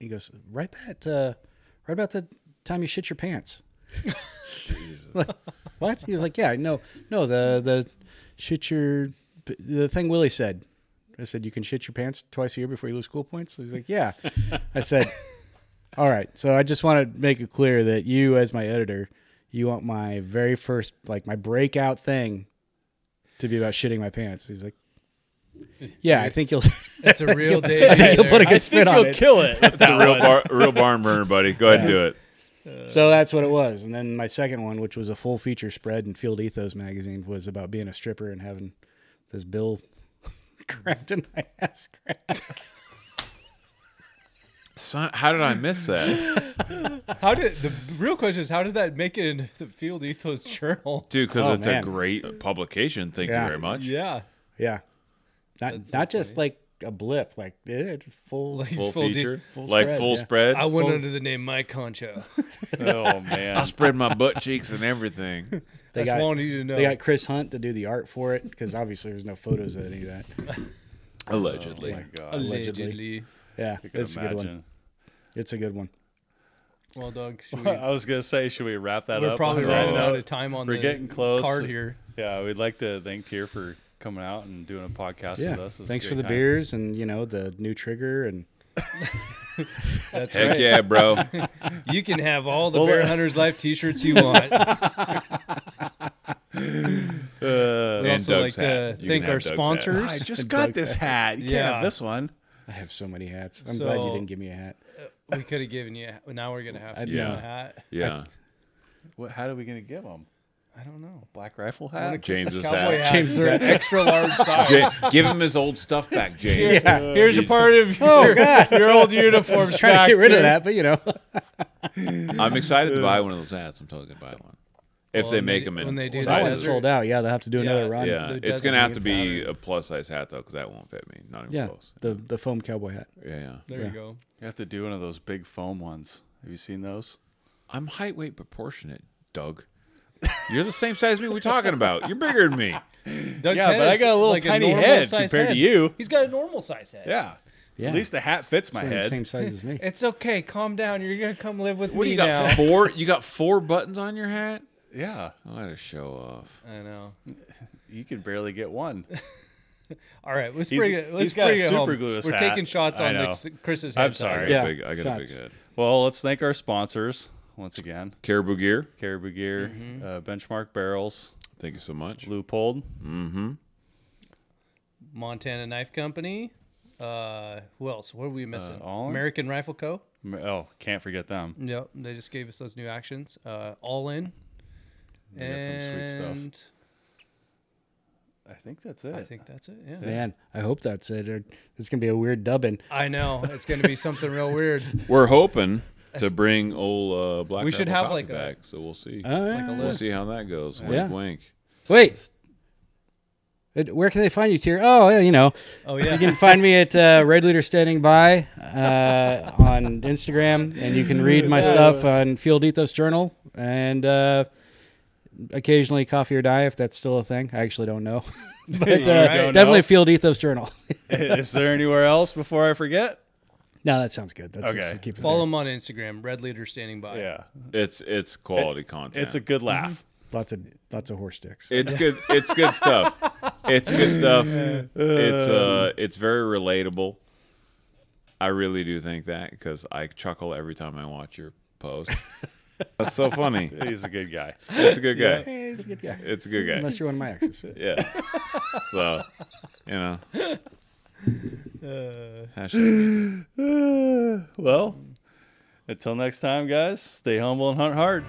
he goes, "Write that. Uh, write about the time you shit your pants." like, what? He was like, "Yeah, no, no, the the shit your the thing Willie said." I said, "You can shit your pants twice a year before you lose school points." He's like, "Yeah." I said, "All right." So I just want to make it clear that you, as my editor, you want my very first, like my breakout thing, to be about shitting my pants. He's like, "Yeah, I think you'll." It's a real day. I think you'll put a good spin on it. You'll kill it. It's a real bar, real barn burner, buddy. Go ahead and do it. So that's what it was. And then my second one, which was a full feature spread in Field Ethos magazine, was about being a stripper and having this bill cramped in my ass crack. Son, how did I miss that, How did the real question is how did that make it into the Field Ethos Journal? dude? Because Oh, it's man. a great publication. Thank Yeah. you very much. Yeah, Yeah. Not not just like a blip, like it full. Like- Full, Full de- feature, full like spread, full yeah. spread. I went Full- under the name Mike Concho. Oh man, I spread my butt cheeks and everything. They That's got wanted you to know. they got Chris Hunt to do the art for it because obviously there's no photos of any of that. Allegedly. Oh my God. allegedly. Yeah, I can it's a good one. It's a good one. Well, Doug, should we, I was gonna say, should we wrap that up? we're up? probably on that running out of time on We're the getting close. card here. Yeah, we'd like to thank Tyr for coming out and doing a podcast Yeah. with us. It was a Thanks for the time. beers and you know the new trigger and That's Heck right. yeah, bro. You can have all the Bear uh, Hunters Life T-shirts you want. Uh, We'd And also like hat. to You thank can our have Doug's hat. sponsors. I just got Doug's this hat. You can't Yeah. have this one. I have so many hats. I'm glad you So- didn't give me a hat. We could have given you. Now we're gonna have to give you Yeah. a hat. Yeah. What? How are we gonna give them? I don't know. Black rifle hat. James's cowboy hat. hats. James' They're extra large size. Ja- give him his old stuff back, James. Yeah. Here's a part of your, Oh your old I uniforms. was trying to get rid of that, but you know, I'm excited to buy one of those hats. I'm totally gonna buy one if Well, they make them in. when they do that that, one's sold out. Yeah, they'll have to do Yeah. another run. yeah, it's gonna have to be pattern. a plus size hat though, because that won't fit me. Not even Yeah, close. the the foam cowboy hat. Yeah, yeah. There Yeah. you go. You have to do one of those big foam ones. Have you seen those? I'm height weight proportionate, Doug. You're the same size as me. We're talking about. You're bigger than me. Doug's Yeah, head but I got a little like tiny normal head size compared to you. He's got a normal size head. Yeah. Yeah, At least the hat fits my We're the head. same size as me. It's okay. Calm down. You're gonna come live with me. What do me you got? now. Four? You got four buttons on your hat? Yeah. I gotta show off. I know. You can barely get one. All right, let's He's- bring it. Let's he's got a bring it home. super glue his We're hat. taking shots I on know. the, Kris's head. I'm sorry. I size. got Yeah, a big. I got a big shots. head. Well, let's thank our sponsors once again. Caribou Gear. Caribou Gear, uh, Benchmark Barrels, Thank you so much. Leupold, Mm-hmm. Montana Knife Company. Uh, who else? What are we missing? Ollin? American Rifle Co. M- Oh, can't forget them. Yep, they just gave us those new actions. Uh, Ollin. They got some sweet stuff. And I think that's it. I think that's it. Yeah. Man, I hope that's it. Or This is gonna be a weird dubbing. I know it's going to be something real weird. We're hoping to bring old uh, Black. We should have, Coffee like, a- back, so we'll see. Oh, Like a yeah. we'll see how that goes. Wink, Yeah. wink. Wait. Where can they find you, Tyr? Oh, yeah, you know, Oh yeah. you can find me at uh, Red Leader Standing By uh, on Instagram, and you can read my stuff on Field Ethos Journal, and uh, occasionally Coffee or Die if that's still a thing. I actually don't know, but uh, don't know? definitely Field Ethos Journal. Is there anywhere else before I forget? no, that sounds good. That's Okay. just keep it Follow there. them on Instagram. Red Leader standing by. Yeah. It's it's quality content. It's a good laugh. Lots of lots of horse sticks. It's good. It's good stuff. It's good stuff. It's uh, it's very relatable. I really do think that because I chuckle every time I watch your post. That's so funny. He's a good guy. It's a good guy. Hey, he's a good guy. It's a good guy. Unless you're one of my exes. Yeah. so, you know. Uh, Hashtag me too. well, until next time, guys, stay humble and hunt hard.